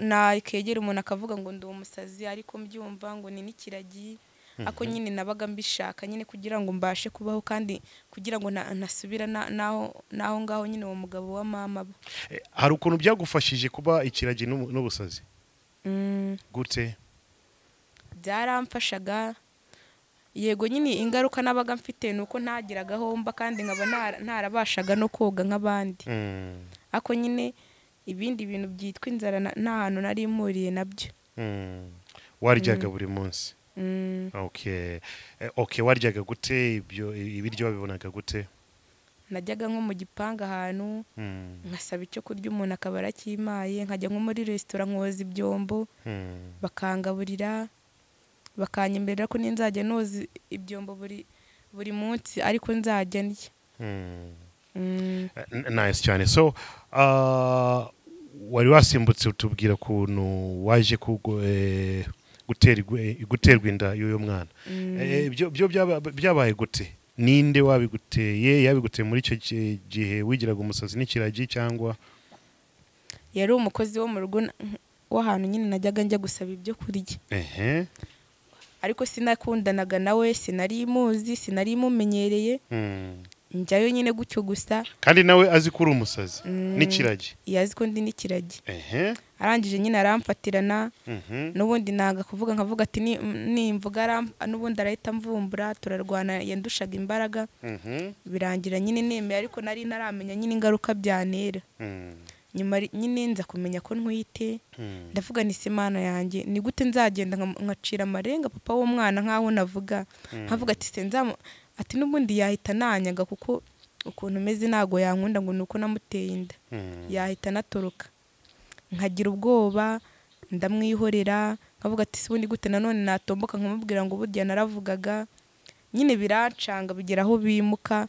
Nakegera umuntu akavuga ngo ndi umusazi ariko mbyumva ngo ni n'ikiragi ako nyine nabaga mbishaka nyine kugira ngo mbashe kubaho kandi kugira ngo na- nasubira na- naho ngaho nyine uwo mugabo wa mama.
Eh, hari ukuntu byagufashije kuba ikiragi n'ubu- n'ubusazi?
Mm,
gute?
Byaramfashaga. Yego nyine ingaruka nabaga mfite ni uko ntagiraga ahomba kandi nkaba ntara- ntarabashaga no koga nk'abandi.
Mm,
ariko nyine ibindi bintu byitwa inzara na- nta hantu nari mpuriye na byo.
Mm. waryaga buri munsi.
Mm,
okay Eh, okay waryaga gute? Ibyo ibiryo wabibonaga gute?
Najyaga nko mu gipangu ahantu
Mm,
nkasaba icyo kurya umuntu akaba arakimaye nkajya nko muri resitora nkoza ibyombo bakangaburira bakanyemerera ko ninzajya noza ibyombo buri buri munsi ariko nzajya ndya.
Nice cyane. So uh, wari wasimbutse utubwira ukuntu waje eh, guterwa eh, guterwa inda y'uyu mwana.
Mm.
Eh, byo byo byaba- byabaye gute? Ninde wabiguteye? Yabiguteye muri icyo gi- gihe wigiraga umusazi n'ikiragi cyangwa?
Yari umukozi wo mu rugo w'ahantu nyine najyaga njya gusaba ibyo kurya. Ariko sinakundanaga nawe sinari muzi sinari mumenyereye.
Mm.
Njyayo nyine gutyo gusa.
Kandi nawe azi ko uri umusazi.
Mm.
n'ikiragi
yazi ko ndi n'ikiragi arangije nyine aramfatirana.
Mhm,
n'ubundi nanga kuvuga nkavuga ati "Ni- nimvuga n'ubundi arahita mvumbura turarwana yandushaga imbaraga.
Mhm,
birangira nyine nemeye ariko nari ntaramenya nyine ingaruka byantera
mm,
nyuma nyine nza kumenya ko ntwite.
Mm,
ndavuga ni imana yanjye ni gute nzagenda nka- nkacira amarenga papa w'umwana nk'aho navuga? Nkavuga ati senzamu ati n'ubundi yahita nanyaga kuko ukuntu umeze ntabwo yankunda ngo ni uko namuteye inda.
Mm,
yahita anatoroka. Nkagira ubwoba ndamwihorera nkavuga ati ubundi gute nanone natomboka nkamubwira ngo burya naravugaga. Nyine birancanga bigera aho bimuka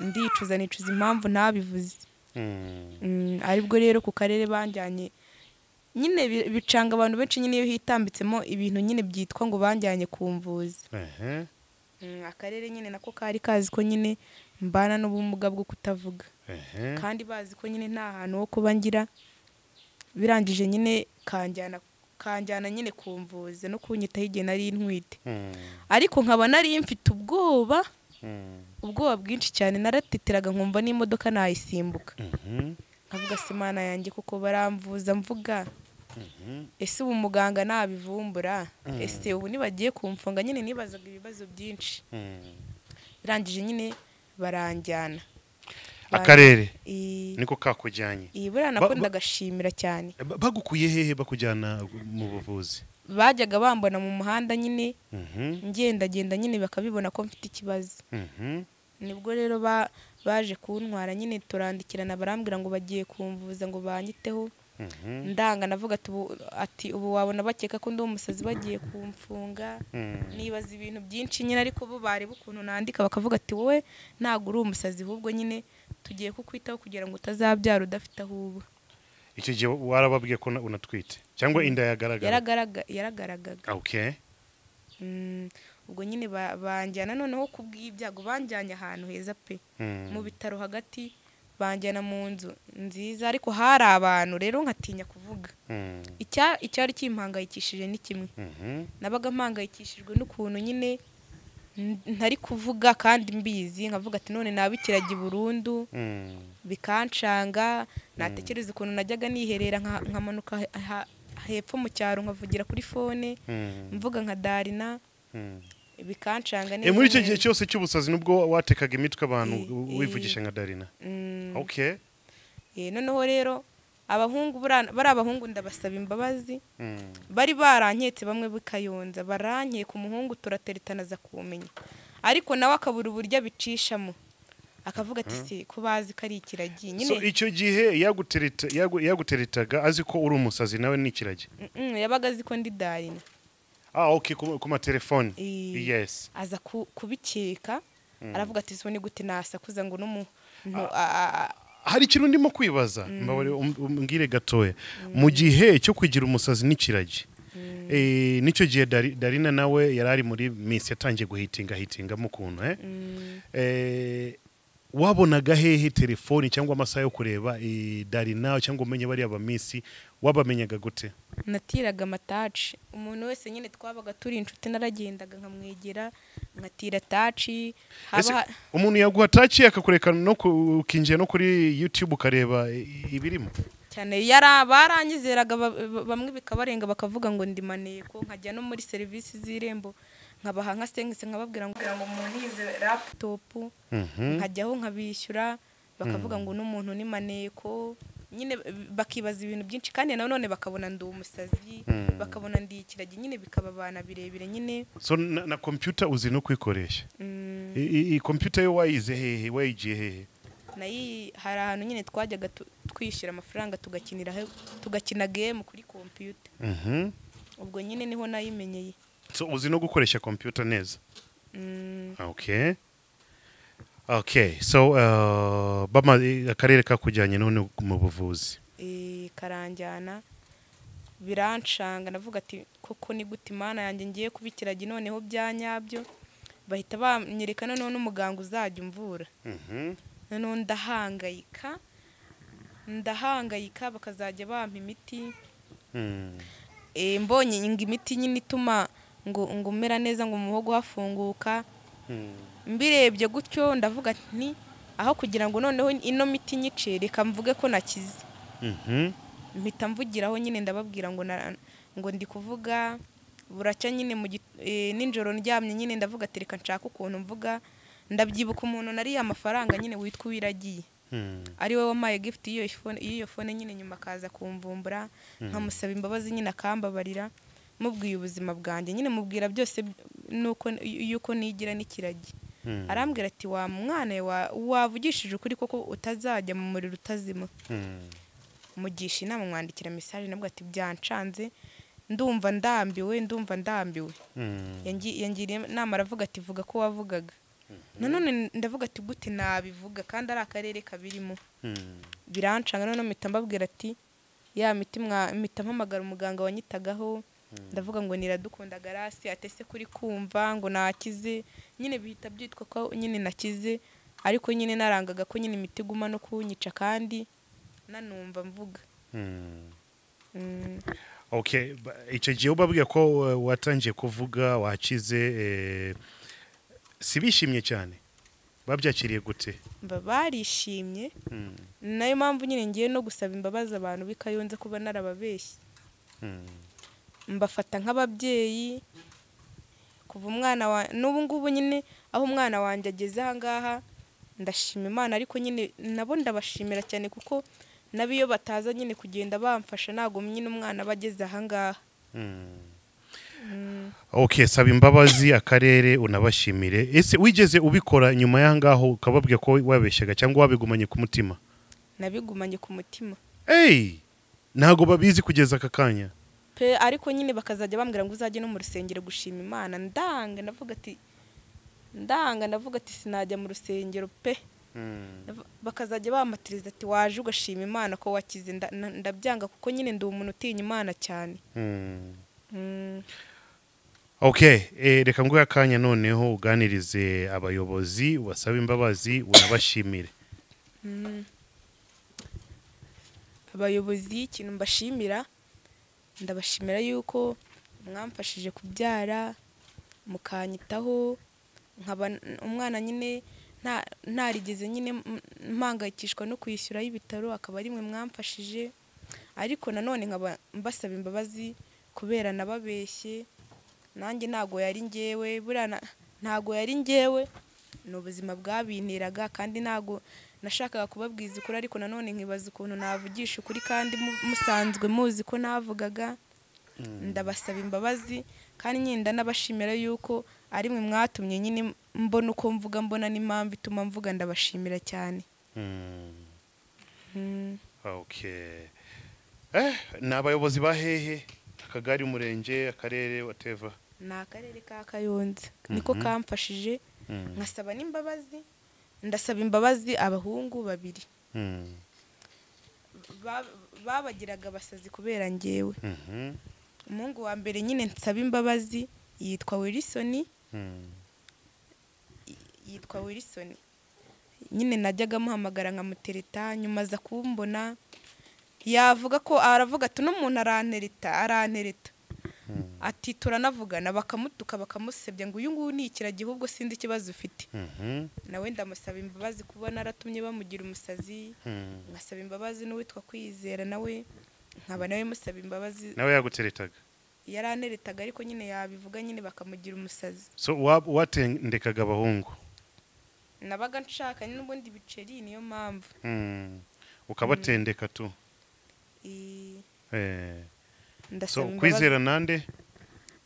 ndicuza nicuza impamvu ntabivuze
mm,
Mm, ari bwo rero ku karere banjyanye nyine bi- bicanga abantu benshi nyine iyo hitambitsemo ibintu nyine byitwa ngo banjyanye kumvuza. Akarere nyine nako kari kazi ko nyine mbana n'ubumuga bwo kutavuga. Kandi bazi ko nyine nta hantu ho kuba ngira. Birangije nyine kanjyana kanjyana nyine kumvuza no kunyitaho igihe nari ntwite.
Mm,
ariko nkaba nari mfite ubwoba
mm,
ubwoba bwinshi cyane naratitiraga nkumva n'imodoka nayisimbuka.
Mhm,
nkavuga se imana yanjye kuko baramvuza mvuga. Ese ubu muganga nabivumbura? Ese ubu nibagiye kumfunga nyine nibazaga ibibazo byinshi? Birangije nyine baranjyana.
Akarere? niko kakujyanye?
iyi buriya
ba-
ndagashimira cyane.
Ba- bagukuye hehe bakujyana mu buvuzi?
Bajyaga bambona mu muhanda nyine
Mhm,
ngendagenda nyine bakabibona ko mfite ikibazo.
Mhm,
ni bwo rero ba- baje kuntwara nyine turandikirana barambwira ngo bagiye kumvuza ngo banyiteho. Ndanga navuga ati ubu wabona bakeka ko ndi umusazi bagiye kumfunga?
Mm.
nibaza ibintu byinshi nyine ariko bo bareba ukuntu nandika bakavuga ati wowe ntabwo uri umusazi ahubwo nyine tugiye kukwitaho kugira ngo utazabyara udafite aho uba.
Icyo gihe warababwiye ko una- unatwite? Cyangwa inda yagaragara
Yaragaraga- yaragaragaga
okay
Mm, ubwo nyine ba- banjyana noneho ku bw'ibyago banjyanye ahantu heza pe.
Mm,
mu bitaro hagati banjyana mu nzu nziza ariko hari abantu rero nkatinya kuvuga.
Mm,
Icya- icyari kimpangayikishije ni kimwe.
Mhm,
nabaga mpangayikishijwe n'ukuntu nyine ntari kuvuga kandi mbizi nkavuga ati none naba ikiragi burundu
mm,
bikancanga natekereza ukuntu najyaga niherera nka- nkamanuka hepfo mu cyaro nkavugira kuri fone mvuga nka darina. Bikancanga
Eh, muri icyo
neza.
gihe cyose cy'ubusazi nubwo watekaga imitwe abantu
Eh,
wivugisha nka darina
Mm,
okay.
Eh, noneho rero abahungu bari abahungu ndabasaba imbabazi.
Mm,
bari baranketse bamwe bikayonza barankeka umuhungu turateretana aza kumenya. Ariko nawe akabura uburyo abicishamo. Akavuga ati se ko bazi ko ari ikiragi. Nyine
icyo gihe yagutereta- yagu- yaguteretaga azi ko uri umusazi nawe ni ikiragi?
Mm, mm, yabaga azi ko ndi darina
ah okay ku
Eh,
yes.
aza ku- kubikeka
Mm.
aravuga ati ni gute nasakuza ngo n'umuntu a- a- a-
hari ikintu ndimo kwibaza. Mbabare um- umbwire gatoya. Mu gihe cyo kugira umusazi n'ikiragi eh, ni cyo gihe Dari- darina nawe yari ari muri minsi yatangiye guhitinga hitingamo ukuntu eh?
mm,
eh, wabonaga hehe telefoni cyangwa amasaha yo kureba darina cyangwa umenye bariya baminsi wabamenyaga gute?
Natiraga amataci umuntu wese nyine twabaga turi inshuti naragendaga nkamwegera nkatira taci
umuntu yaguha taki akakureka no ukinjira no kuri youtube ukareba ibirimo?
Cyane baranyizeraga ba- ba- bamwe bikabarenga bakavuga ngo ndi maneko nkajya no muri serivisi z'irembo nkabaha nka sengise nkababwira ngo ngo munize laputopu
Mhm.
nkajyaho nkabishyura bakavuga ngo n'umuntu ni maneko. Nyine bakibaza ibintu byinshi kandi nanone bakabona ndi umusazi
Mm.
bakabona ndi ikiragi nyine bikababana birebire nyine.
So na, computer uzi no kwikoresha iyi computer yo wayize hehe wayigiye hehe?
Nayi hari ahantu nyine twajyaga twishyura amafaranga tugakinira tugakina game kuri kompiyuta
Mhm.
ubwo nyine ni ho
nayimenyeye. Uzi no gukoresha computer neza?
Mm,
okay so uh, akarere kakujyanye none mu buvuzi
karanjyana biranshanga ndavuga ati koko ni gute imana yanjye ngiye kuba ikiragi noneho bya nyabyo bahita banyereka noneho n'umuganga uzajya umvura
Mhm.
noneho ndahangayika ndahangayika bakazajya bampa imiti
Mm.
Eh, mbonye ngo imiti nyine ituma ngo ngo umera neza ngo umuhogo hafunguka
Mm.
Mbirebye gutyo ndavuga nti aho kugira ngo noneho ino miti nyice reka mvuge ko nakize
Mhm.
mpita mvugiraho nyine ndababwira ngo ngo ndi kuvuga buracya nyine mu eh, nijoro ndyamye nyine ndavuga ati reka nshaka ukuntu mvuga ndabyibuka umuntu nariye amafaranga nyine witwa uwiragiye
Mm.
ari we wampaye gift y'iyo fone nyine nyuma akaza kumvumbura nkamusaba imbabazi nyine akambabarira mubwiye ubuzima bwanjye nyine mubwira byose yuko nigira n'ikiragi. Arambwira ati wa mwana wavugishije ukuri koko utazajya mu muriro utazima?
Mm.
mugisha inama mwandikira mesaje nabwo ati byancanze ndumva ndambiwe ndumva ndambiwe.
Mm.
Yangi- yangiriye inama aravuga ati vuga ko wavugaga. Nanone ndavuga ati gute nabivuga kandi ari akarere kabirimo. Birancanga noneho mpita mbabwira ati ya miti mwa mpita mpamagara umuganga wanyitagaho ndavuga ngo niradukunda garasi atese kuri kumva ngo nakize nyine bihita byitwa ko nyine nakize ariko nyine narangaga ko nyine imiti iguma no kunyica kandi nanumva mvuga
Mm.
Mm,
okay ba- icyo gihe ubabwiye ko uh, watangiye kuvuga wakize eh, si bishimye cyane babyakiriye gute
barishimye
Mm.
ni na yo mpamvu nyine ngiye no gusaba imbabazi abantu b'i Kayonza kuba narababeshye
Mm.
Mbafata nk'ababyeyi kuva umwana wa n'ubu ngubu nyine aho umwana wanjye ageze aha ngaha ndashima imana ariko nyine nabo ndabashimira cyane kuko nabo iyo bataza nyine kugenda bamfasha ntabwo nyine umwana aba ageze aha ngaha.
Mm.
Mm,
okay saba imbabazi akarere unabashimire. Ese wigeze ubikora nyuma y'aho ngaho ukababwira ko wabeshyaga cyangwa wabigumanye ku mutima?
Nabigumanye ku mutima.
Hey! ntabwo babizi kugeza aka kanya.
Pe ariko nyine bakazajya bambwira ngo uzajye no mu rusengero gushima imana. Ndanga ndavuga ati ndanga ndavuga ati sinajya mu rusengero pe. Ndav- bakazajya bamatiriza ati waje ugashima imana ko wakize? Ndabyanga kuko nyine ndi umuntu utinya imana cyane.
Mm.
Mm,
okay eh, reka nguhe akanya noneho uganirize abayobozi ubasaba imbabazi unabashimire.
Abayobozi ikintu mbashimira ndabashimira yuko mwamfashije kubyara mukanyitaho umwana nyine nta- ntarigeze nyine mpangayikishwa no kwishyura y'ibitaro akaba ari mwe mwamfashije. Ariko nanone nkaba mbasaba imbabazi kubera nababeshye nanjye ntago yari ngewe buriya ntago yari ngewe ni ubuzima bwabinteraga kandi ntago nashakaga kubabwiza ukuri ariko nanone nkibaza ukuntu navugisha ukuri kandi mu- musanzwe muzi ko navugaga ndabasaba imbabazi kandi nyine ndanabashimira yuko ari mwe mwatumye nyine mbona uko mvuga mbona n'impamvu ituma mvuga ndabashimira cyane
Mm.
Mm.
okay eh, ni abayobozi ba hehe akagari umurenge akarere whatever
ni akarere ka kayonza niko
Mhm.
kamfashije
Mm.
nkasaba n'imbabazi ndasaba imbabazi abahungu babiri
Mm.
Ba- babagiraga abasazi kubera ngewe
Mhm.
umuhungu wa mbere nyine nsaba imbabazi yitwa wilson
Mm.
yitwa wilson nyine najyaga muhamagara nkamutereta nyuma aza kumbona yavuga ko aravuga ati uno muntu arantereta arantereta. Ati turanavugana. Bakamutuka bakamusebya ngo uyu nguyu ni ikiragi ahubwo sinzi ikibazo ufite.
Mhm.
nawe ndamusaba imbabazi kuba naratumye bamugira umusazi. Ngasaba imbabazi n'uwitwa kwizera nawe nkaba nawe musaba imbabazi.
Nawe yaguteretaga?
Yaraneretaga ariko nyine yabivuga nyine bakamugira umusazi.
So wa- watendekaga abahungu?
Nabaga nshaka n'ubundi biceri niyo mpamvu.
Mm. ukabatendeka tu? Eh. so
ndasaba imbabazi.
kwizera nande?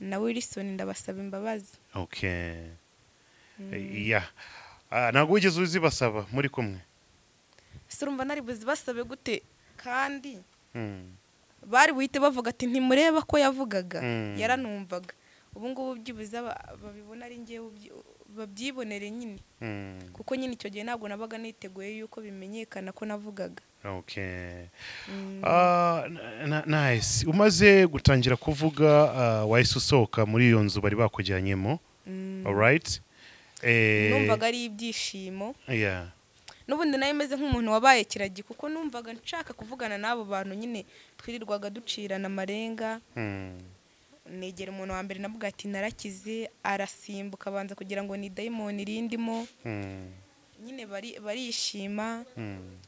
Na wilson ndabasaba imbabazi.
Okay. Ya Ah, ntabwo wigeze uzibasaba muri kumwe?
Ese urumva nari buzibasabe gute? Kandi
Mm.
bari buhite bavuga ati ntimureba ko yavugaga.
Mm.
yaranumvaga. Ubu ngubu byibuze babibona ari ngewe babyibonere nyine.
Mm.
kuko nyine icyo gihe ntabwo nabaga niteguye yuko bimenyekana ko navugaga.
Okay
Mm.
Ah, nice. Umaze gutangira kuvuga ah, wahise usohoka muri iyo nzu bari bakujyanyemo.
Mm.
alright Eh,
numvaga ari ibyishimo. N'ubundi na yo meze nk'umuntu wabaye kiragi kuko numvaga nshaka kuvugana n'abo bantu nyine twirirwaga ducirana amarenga. Negera umuntu wa mbere navuga ati narakize arasimbuka abanza kugira ngo ni dayimoni irindimo.
Mm.
nyine bari- barishima.
Mm.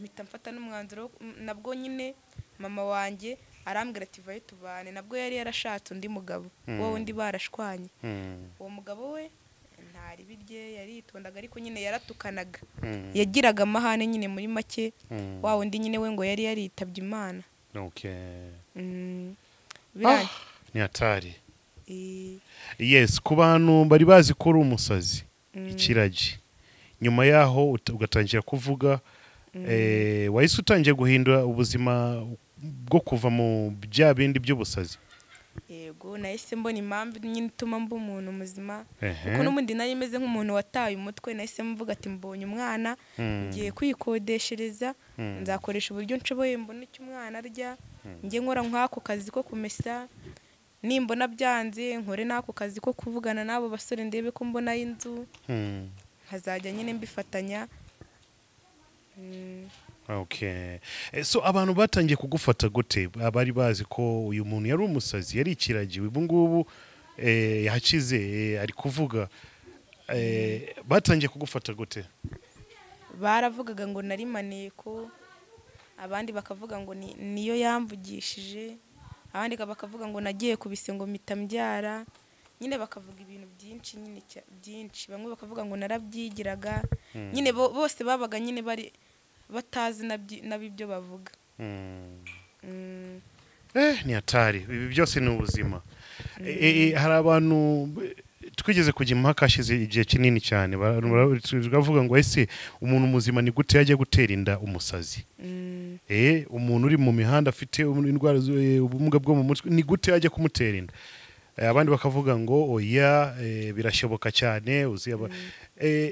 mpita mfata n'umwanzuro nabwo nyine mama wanjye arambwira ati vayo tubane. Nabwo yari yarashatse undi mugabo.
Mm.
wowe undi barashwanye. Uwo mugabo we ntari birye yaritondaga ariko nyine yaratukanaga. Yagiraga amahane nyine muri make. Wa wundi nyine we ngo yari yaritabye imana.
Ni hatari.
Eh,
yes ku bantu bari bazi ko uri umusazi
mm,
ikiragi. Nyuma yaho ugatangira kuvuga
mm.
eh, wahise utangiye guhindura ubuzima bwo kuva mu bya bindi by'ubusazi.
Yego nahise mbona impamvu nyine ituma mba umuntu muzima. Kuko n'ubundi nari meze nk'umuntu wataye umutwe nahise mvuga ati mbonye umwana
Mm.
ngiye kwikodeshereza nzakoresha uburyo nshoboye mbona icyo umwana arya njye nkora nk'ako kazi ko kumesa nimbona byanze nkore n'ako kazi ko kuvugana n'abo basore ndebe ko mbonayo inzu.
Mm.
nkazajya nyine mbifatanya. Mm,
okay Eh, so abantu batangiye kugufata gute? Bari bazi ko uyu muntu yari umusazi yari ikiragiwe. Ubu ngubu eh, yakize eh, ari kuvuga. Batangiye kugufata gute?
Baravugaga ngo nari maneko abandi bakavuga ngo ni- niyo yamvugishije. Abandi bakavuga ngo nagiye ku bise ngo mpita mbyara. Nyine bakavuga ibintu byinshi nyine byinshi. Bamwe bakavuga ngo narabyigiraga. Nyine bo- bose babaga nyine bari batazi nab'ibyo bavuga.
Mm.
Mm,
Eh, ni hatari. Ibi byose ni ubuzima. Hari abantu twigeze kujya impaka hashize igihe kinini cyane. Bara- bara- turavuga ngo ese umuntu muzima ni gute yajya gutera inda umusazi?
Mm,
eh umuntu uri mu mihanda afite indwara zo- eh, ubumuga bwo mu mutwe ni gute yajya kumutera inda? Eh, abandi bakavuga ngo oya birashoboka cyane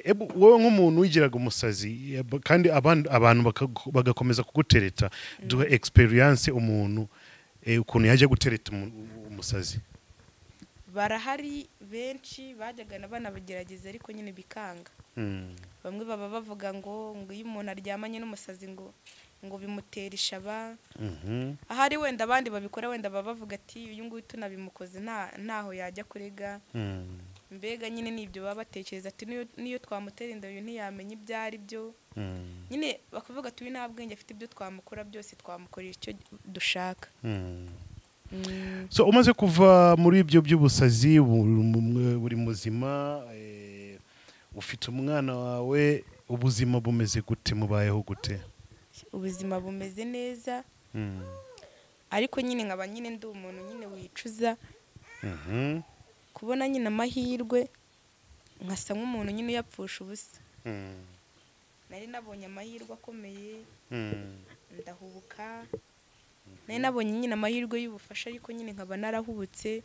ebu, wowe nk'umuntu wigiraga umusazi kandi abantu bagakomeza kugutereta. Duha experience umuntu ukuntu yajya gutereta umu- umusazi.
Barahari benshi bajyaga na banabigerageza ariko nyine bikanga.
Mm,
bamwe baba bavuga ngo ngo iyo umuntu aryamanye n'umusazi ngo ngo bimutera ishaba.
Mhm,
ahari wenda abandi babikora wenda baba bavuga ati uyu nguyu tunabimukoze nta ntaho yajya kurega.
Mm,
mbega nyine ni byo baba batekereza ati niyo twamutera inda uyu ntiyamenya ibyo ari byo.
Mm,
nyine bakavuga ati uyu nta bwenge afite ibyo twamukora byose twamukorera icyo dushaka.
So umaze kuva muri ibyo by'ubusazi buri mu- buri muzima eh, ufite umwana wawe ubuzima bumeze gute? Mubayeho gute?
Ubuzima bumeze neza.
Mm,
ariko nyine nkaba nyine ndi umuntu nyine wicuza.
Mhm,
kubona nyine amahirwe nkasa nk'umuntu nyine uyapfusha ubusa.
Mm,
nari nabonye amahirwe akomeye.
Mm,
ndahubuka. Nari nabonye nyine amahirwe y'ubufasha ariko nyine nkaba narahubutse.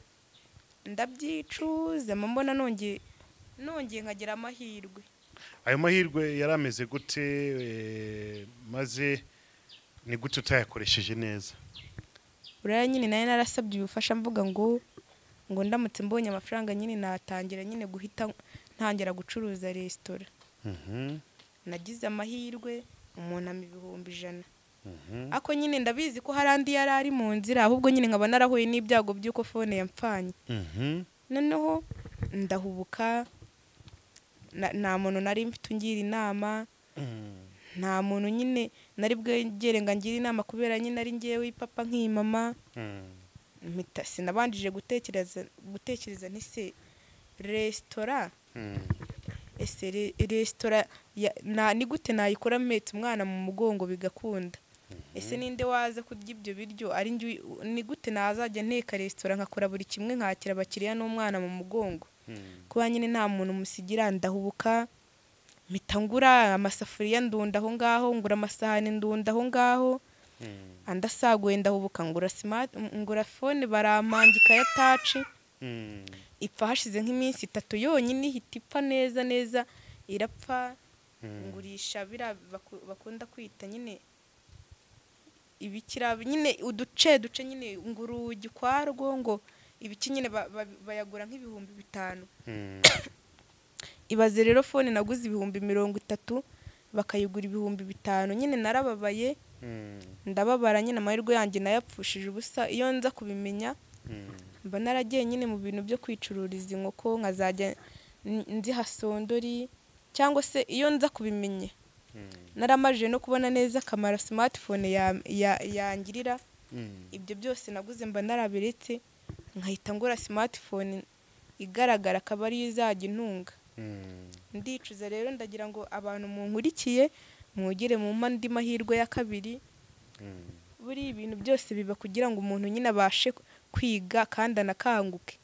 Ndabyicuza mbona nongeye nongeye nkagira amahirwe.
Ayo mahirwe yari ameze gute eh, maze ni gute utayakoresheje neza?
Uraya nyine nari narasabye ubufasha mvuga ngo ngo ndamutse mbonye amafaranga nyine natangira nyine guhita ntangira gucuruza resitora.
Mhm,
nagize amahirwe umuntu ama ibihumbi ijana. Ariko nyine ndabizi ko hari andi yari ari mu nzira ahubwo nyine nkaba narahuye n'ibyago by'uko fone yampfanye
mhm,
noneho ndahubuka na- nta muntu nari mfite ungira inama.
Mm,
nta muntu nyine nari bwegere ngo angire inama kubera nyine ari ngewe papa nk'imama mpita sinabanjije gutekereza gutekereza ntise resitora ese re- resitora ni gute nayikora mpetse umwana mu mugongo bigakunda? Ese ninde waza kurya ibyo biryo? Ari ni gute nazajya nteka resitora nkakora buri kimwe nkakira abakiriya n'umwana mu mugongo?
Mm.
kuba nyine nta muntu musigira ndahubuka mpita ngura amasafuriya ndunda aho ngaho ngura amasahani ndunda aho ngaho.
Mm.
andi asaguye ndahubuka ngura ngura fone barampangika ya taci
Mm.
ipfa hashize nk'iminsi itatu yonyine ihita ipfa neza neza irapfa. Ngurisha biriya baku- bakunda kwita nyine ibikira nyine uduce duce nyine ngo urugi ukwarwo ngo ibiki nyine ba- ba- bayagura nk'ibihumbi bitanu
Mm.
ibaze rero fone naguze ibihumbi mirongo itatu bakayigura ibihumbi bitanu nyine narababaye
Mm.
ndababara nyine amahirwe yanjye nayapfushije ubusa iyo nza kubimenya
Mm.
mba naragiye nyine mu bintu byo kwicururiza inkoko nkazajya nziha sondori cyangwa se iyo nza kubimenya. Naramajije no kubona neza akamaro smartphone ya- ya- yangirira.
Mm.
ibyo byose naguze mba narabiretse nkahita ngura smartphone igaragara akaba ariyo izajya intunga.
Mm.
ndicuza rero ndagira ngo abantu munkurikiye mwugire mu andi mahirwe ya kabiri.
Mm.
buri ibintu byose biba kugira ngo umuntu nyine abashe kwiga kandi anakanguke.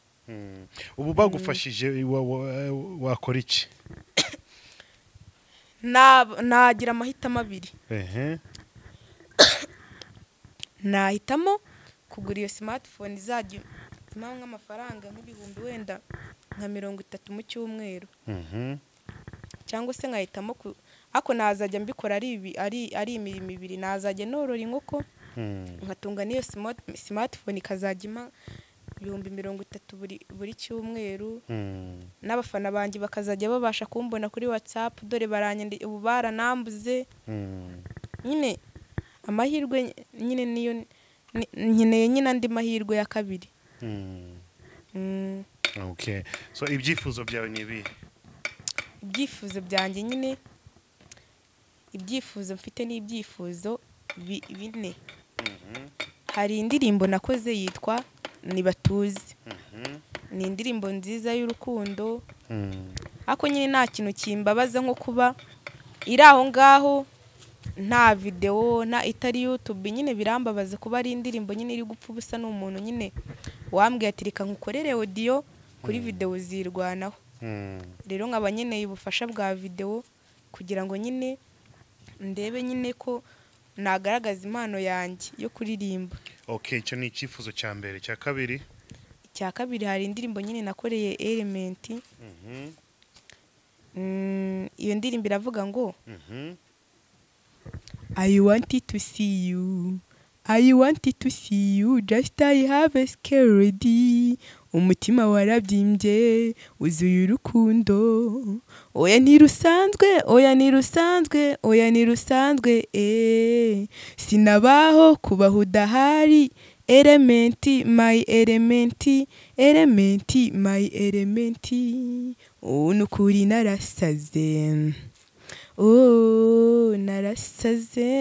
Ubu bagufashije wa- wa- wakora iki?
Nagira amahitamo abiri. Nahitamo kugura iyo smartphone izajya impaho nk'amafaranga nk'ibihumbi wenda nka mirongo itatu mu cyumweru. Cyangwa se nkahitamo ku ariko nazajya mbikora ari ibi- ari ari imirimo ibiri. Nazajya norora inkoko
Mm.
nkatunga n'iyo smartphone ikazajya ibihumbi mirongo itatu buri buri cyumweru.
Mm.
n'abafana banjye bakazajya babasha kumbona kuri whatsapp dore ubu baranambuze.
Mm.
nyine amahirwe nyine niyo ni- nkeneye nyine andi mahirwe ya kabiri.
Mm.
Mm,
okay so ibyifuzo byawe ni ibihe?
Ibyifuzo byanjye nyine ibyifuzo mfite n'ibyifuzo bi- bine. Hari indirimbo nakoze yitwa nibatuze
Mhm.
ni indirimbo nziza y'urukundo
Mm.
ariko nyine nta kintu kimbabaza nko kuba iri aho ngaho nta videwo nta itari yutube nyine birambabaza kuba ari indirimbo nyine iri gupfa ubusa ni umuntu nyine wambwiye ati reka nkukorere odiyo kuri videwo zirwanaho
Mm.
rero nkaba nkeneye ubufasha bwa videwo kugira ngo nyine ndebe nyine ko nagaragaza impano yanjye yo kuririmba
okay icyo ni icyifuzo cya mbere cya kabiri
icya kabiri hari indirimbo nyine nakoreye elementi
Mhm.
Mm, iyo ndirimbo iravuga ngo
Mhm.
I wanted to see you. I wanted to see you, just I have a scared. Umutima warabyimbye, wuzuye urukundo. Oya ntirusanzwe, oya ntirusanzwe, oya ntirusanzwe, eh. Sinabaho kubaho udahari. Elementi, my elementi, elementi, my elementi. Oh, nukuri narasaze. Oh, narasaze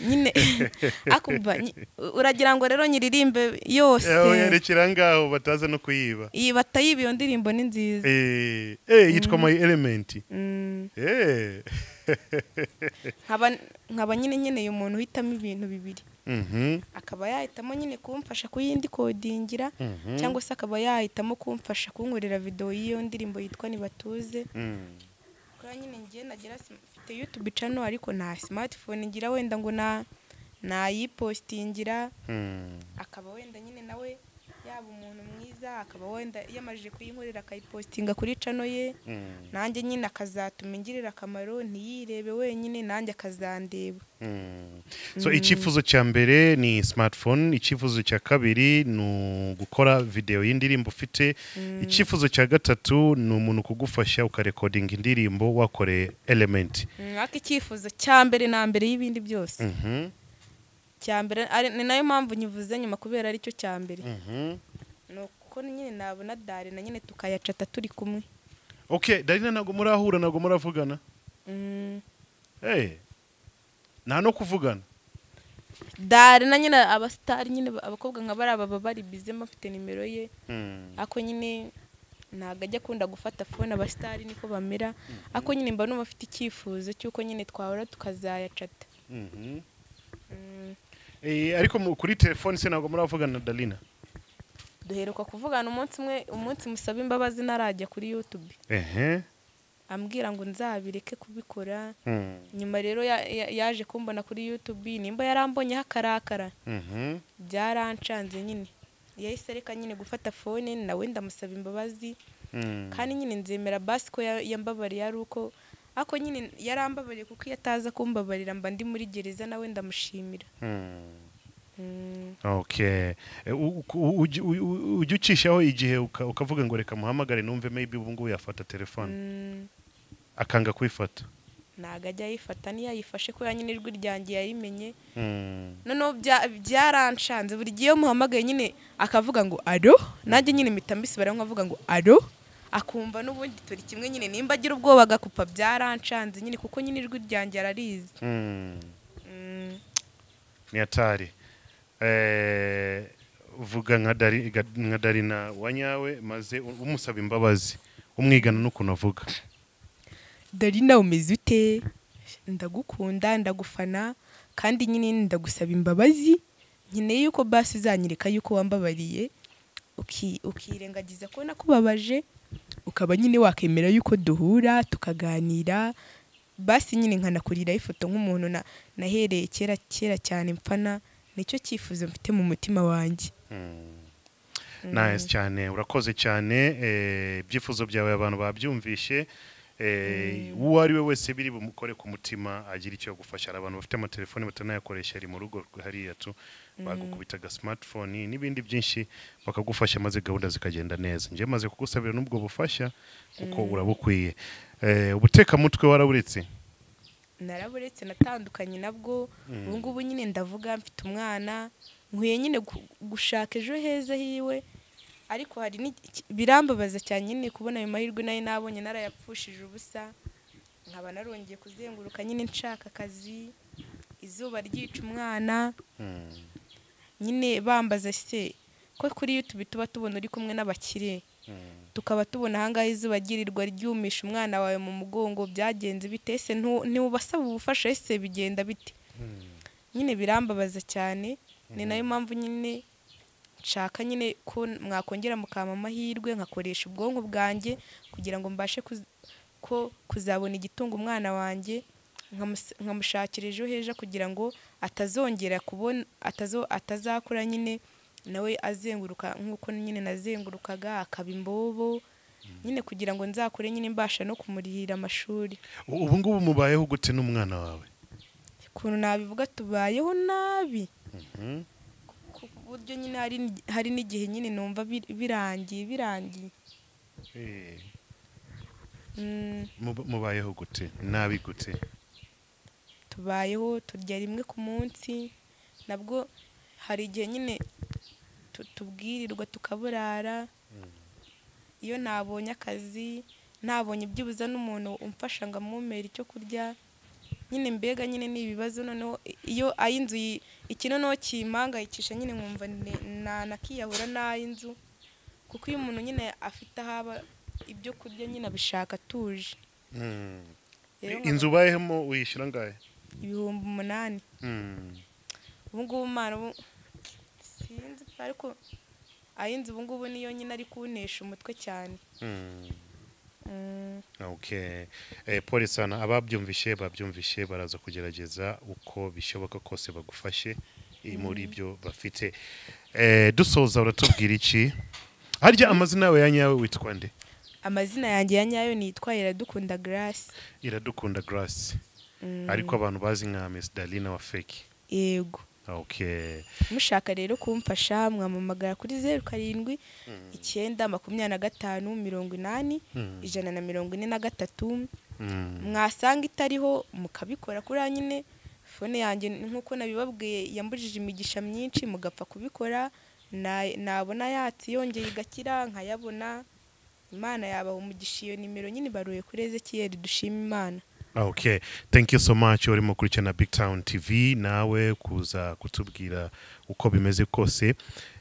nyine. Akumva uragira ngo rero nyiririmbe yose.
Eh, yerekera ngaho bataza no kuyiba.
Iyi batayiba iyo ndirimbo ni nziza.
Eh eh yitwa element.
Mm,
eh.
Nkaba nkaba nyine nkeneye umuntu uhitamo ibintu bibiri.
Mhm.
akaba yahitamo nyine kumfasha kuyindi kodingira
Mhm.
cyangwa se akaba yahitamo kumfasha kunkorera videwo y'iyo ndirimbo yitwa nibatuze.
Mm.
kubera nyine ngiye nagira mfite youtube channel ariko nta smartphone ngira wenda ngo na nayipostingira
Mm.
akaba wenda nyine nawe yaba umuntu mwiza akaba wenda yamajije kuyinkorera akayipostinga kuri cano ye.
Mm.
nanjye nyine akazatuma ingirira akamaro ntiyirebe wenyine nanjye akazandeba.
Mm. so icyifuzo cya mbere ni smartphone icyifuzo cya kabiri ni ugukora videwo y'indirimbo ufite. Icyifuzo cya gatatu ni umuntu kugufasha ukarekodinga indirimbo wakoreye element.
Mm, ariko icyifuzo cya mbere na mbere y'ibindi byose.
Mhm.
cya mbere ni na yo mpamvu nyivuze nyuma kubera ari cyo cya mbere.
Mhm.
ni uko nyine nabona dare na nyine tukayacata turi kumwe.
Okay darina ntabwo murahura ntabwo muravugana.
Mm,
Eh, nta no kuvugana.
Dare na nyine abasitari nyine abakobwa nka bariya baba bari bize bafite nimero ye.
Mm.
ako nyine ntabwo ajya akunda gufata fone abasitari niko bamera. Ako nyine mba numva afite icyifuzo cy'uko nyine twahora tukazayacata.
Mhm.
Mm,
Eh, ariko kuri telefone se ntabwo muravugana na dalina.
Duheruka kuvugana umunsi umwe umunsi musaba imbabazi ntarajya kuri yutube ambwira ngo nzabireke kubikora.
Mm.
nyuma rero ya- ya- yaje kumbona kuri yutube nimba yarambonyeho akarakara.
Mhm.
byarancanze nyine. Yahise areka nyine gufata fone nawe ndamusaba imbabazi.
Mm.
kandi nyine nzemera basi ko ya- yambabariye ari uko ako nyine yarambabariye kuko iyo ataza kumbabarira mba ndi muri gereza nawe ndamushimira.
Ujya u- ujya ucishaho igihe uka- ukavuga ngo reka muhamagare numve maybe ubu ngubu yafata telefone.
Mm,
akanga kuyifata?
Ntabwo ajya ayifata niyo ayifashe ko nyine ijwi ryanjye yarimenye
Mm.
noneho bya- byaranshanze buri gihe iyo muhamagaye nyine akavuga ngo aro nanjye nyine mpita mbisubiraho nkavuga ngo aro akumva n'ubundi turi kimwe nyine nimba agira ubwoba agakupa byaranshanze nyine kuko nyine ijwi ryanjye ararizi.
Mm. Ni hatari. eh, vuga nka darina wa nyawe maze umusaba imbabazi. Umwigana n'ukuntu avuga.
Darina umeze ute? Ndagukunda ndagufana kandi nyine ndagusaba imbabazi. Nkeneye yuko basi uzanyereka yuko wambabariye. Uki- ukirengagiza ko nakubabaje ukaba nyine wakemera yuko duhura tukaganira. Basi nyine nkanakuriraho ifoto nk'umuntu na- nahereye kera kera cyane mpfana. Ni cyo cyifuzo mfite mu mutima wanjye.
Nice cyane urakoze cyane. Eh, ibyifuzo byawe abantu babyumvishe. Eh, uwo ari we wese biri bumukore ku mutima agira icyo gufasha hari abantu bafite amatelefoni batanayakoresha ari mu rugo hariya tu bagukubitaga smartphone n'ibindi byinshi bakagufasha maze gahunda zikagenda neza. Njye maze kugusabira n'ubwo bufasha kuko urabukwiye. Eh, ubutekamutwe waraburetse
naraburetse natandukanye nabwo. Ubu ngubu nyine ndavuga mfite umwana nkwiye nyine gu- gushaka ejo heza hiwe. Ariko hari birambabaza cyane nyine kubona ayo mahirwe na yo nabonye narayapfushije ubusa. Nkaba narongeye kuzenguruka nyine nshaka akazi izuba ryica umwana.
Mm.
nyine bambaza se ko kuri YouTube tuba tubona uri kumwe n'abakire. Tukaba tubona ahangaha izuba ryirirwa ryumisha umwana wawe mu mugongo byagenze bite? Ese ntiwubasaba ubufasha ese bigenda bite? Nyine birambabaza cyane ni na yo mpamvu nyine nshaka nyine ko mwakongera mukampa amahirwe nkakoresha ubwonko bwanjye kugira ngo mbashe ko kuzabona igitunga umwana wanjye nkamus- nkamushakira ejo heza kugira ngo atazongera kubona atazo atazakura nyine nawe azenguruka nk'uko nyine nazengurukaga akaba imbobo nyine kugira ngo nzakure nyine mbasha no kumurihira amashuri.
Ubu ngubu mubayeho gute n'umwana wawe?
Ukuntu nabivuga tubayeho nabi.
Mhm.
ku buryo nyine hari n'igihe nyine numva bir- birangiye birangiye.
Eh,
Mm,
mub- mubayeho gute? Nabi gute?
Tubayeho turya rimwe ku munsi. Nabwo hari igihe nyine tubwirirwa tukaburara. Iyo nabonye akazi ntabonye byibuze n'umuntu umfasha ngo amumere icyo kurya nyine mbega nyine ni ibibazo. Noneho iyo ay'inzu yi- iki noneho kimpangayikisha nyine nkumva ne- na- nakiyahura n'ay'inzu. Kuko iyo umuntu nyine afite aho aba ibyo kurya nyine abishaka atuje.
Mm. I- inzu ubayemo uyishyura ngahe?
Ibihumbi umunani.
Mm.
ubu ngubu pe, ariko ay'inzu ubu ngubu niyo nyine ari kuntesha umutwe cyane.
Mm.
Mm,
Okay. Eh, pole sana ababyumvishe babyumvishe baraza kugerageza uko bishoboka kose bagufashe eh, muri ibyo bafite. Eh, dusoza uratubwira iki? Harya amazina yawe ya nyawe witwa nde?
Amazina yanjye ya nyayo nitwa iradukunda grace.
Iradukunda grace.
Mm,
ariko abantu bazi nka Miss Darlene wa fake.
Yego. Mushaka rero kumfasha mwamamagara kuri zeru karindwi icyenda makumyabiri na gatanu mirongo inani
Mm.
ijana na mirongo ine na gatatu.
Mm.
mwasanga itariho mukabikora kuriya nyine. Fone yanjye nk'uko nabibabwiye yambujije imigisha myinshi mugapfa kubikora. Na- nabona yatsi yongeye igakira nkayabona. Imana yabaha umugisha. Iyo nimero nyine ibaruye kuri ezekiyeri dushima imana
Okay, thank you so much urimo kurikirana Big Town TV nawe kuza kutubwira uko bimeze kose.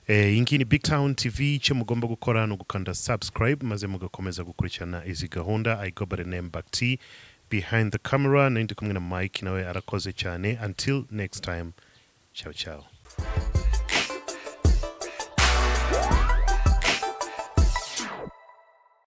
Eh, iyi ni Big Town TV icyo mugomba gukora ni ugukanda subscribe maze mugakomeza gukurikirana izi gahunda. I go by the name Bakti behind the camera nari kumwe na Mike nawe arakoze cyane. Until next time. Ciao ciao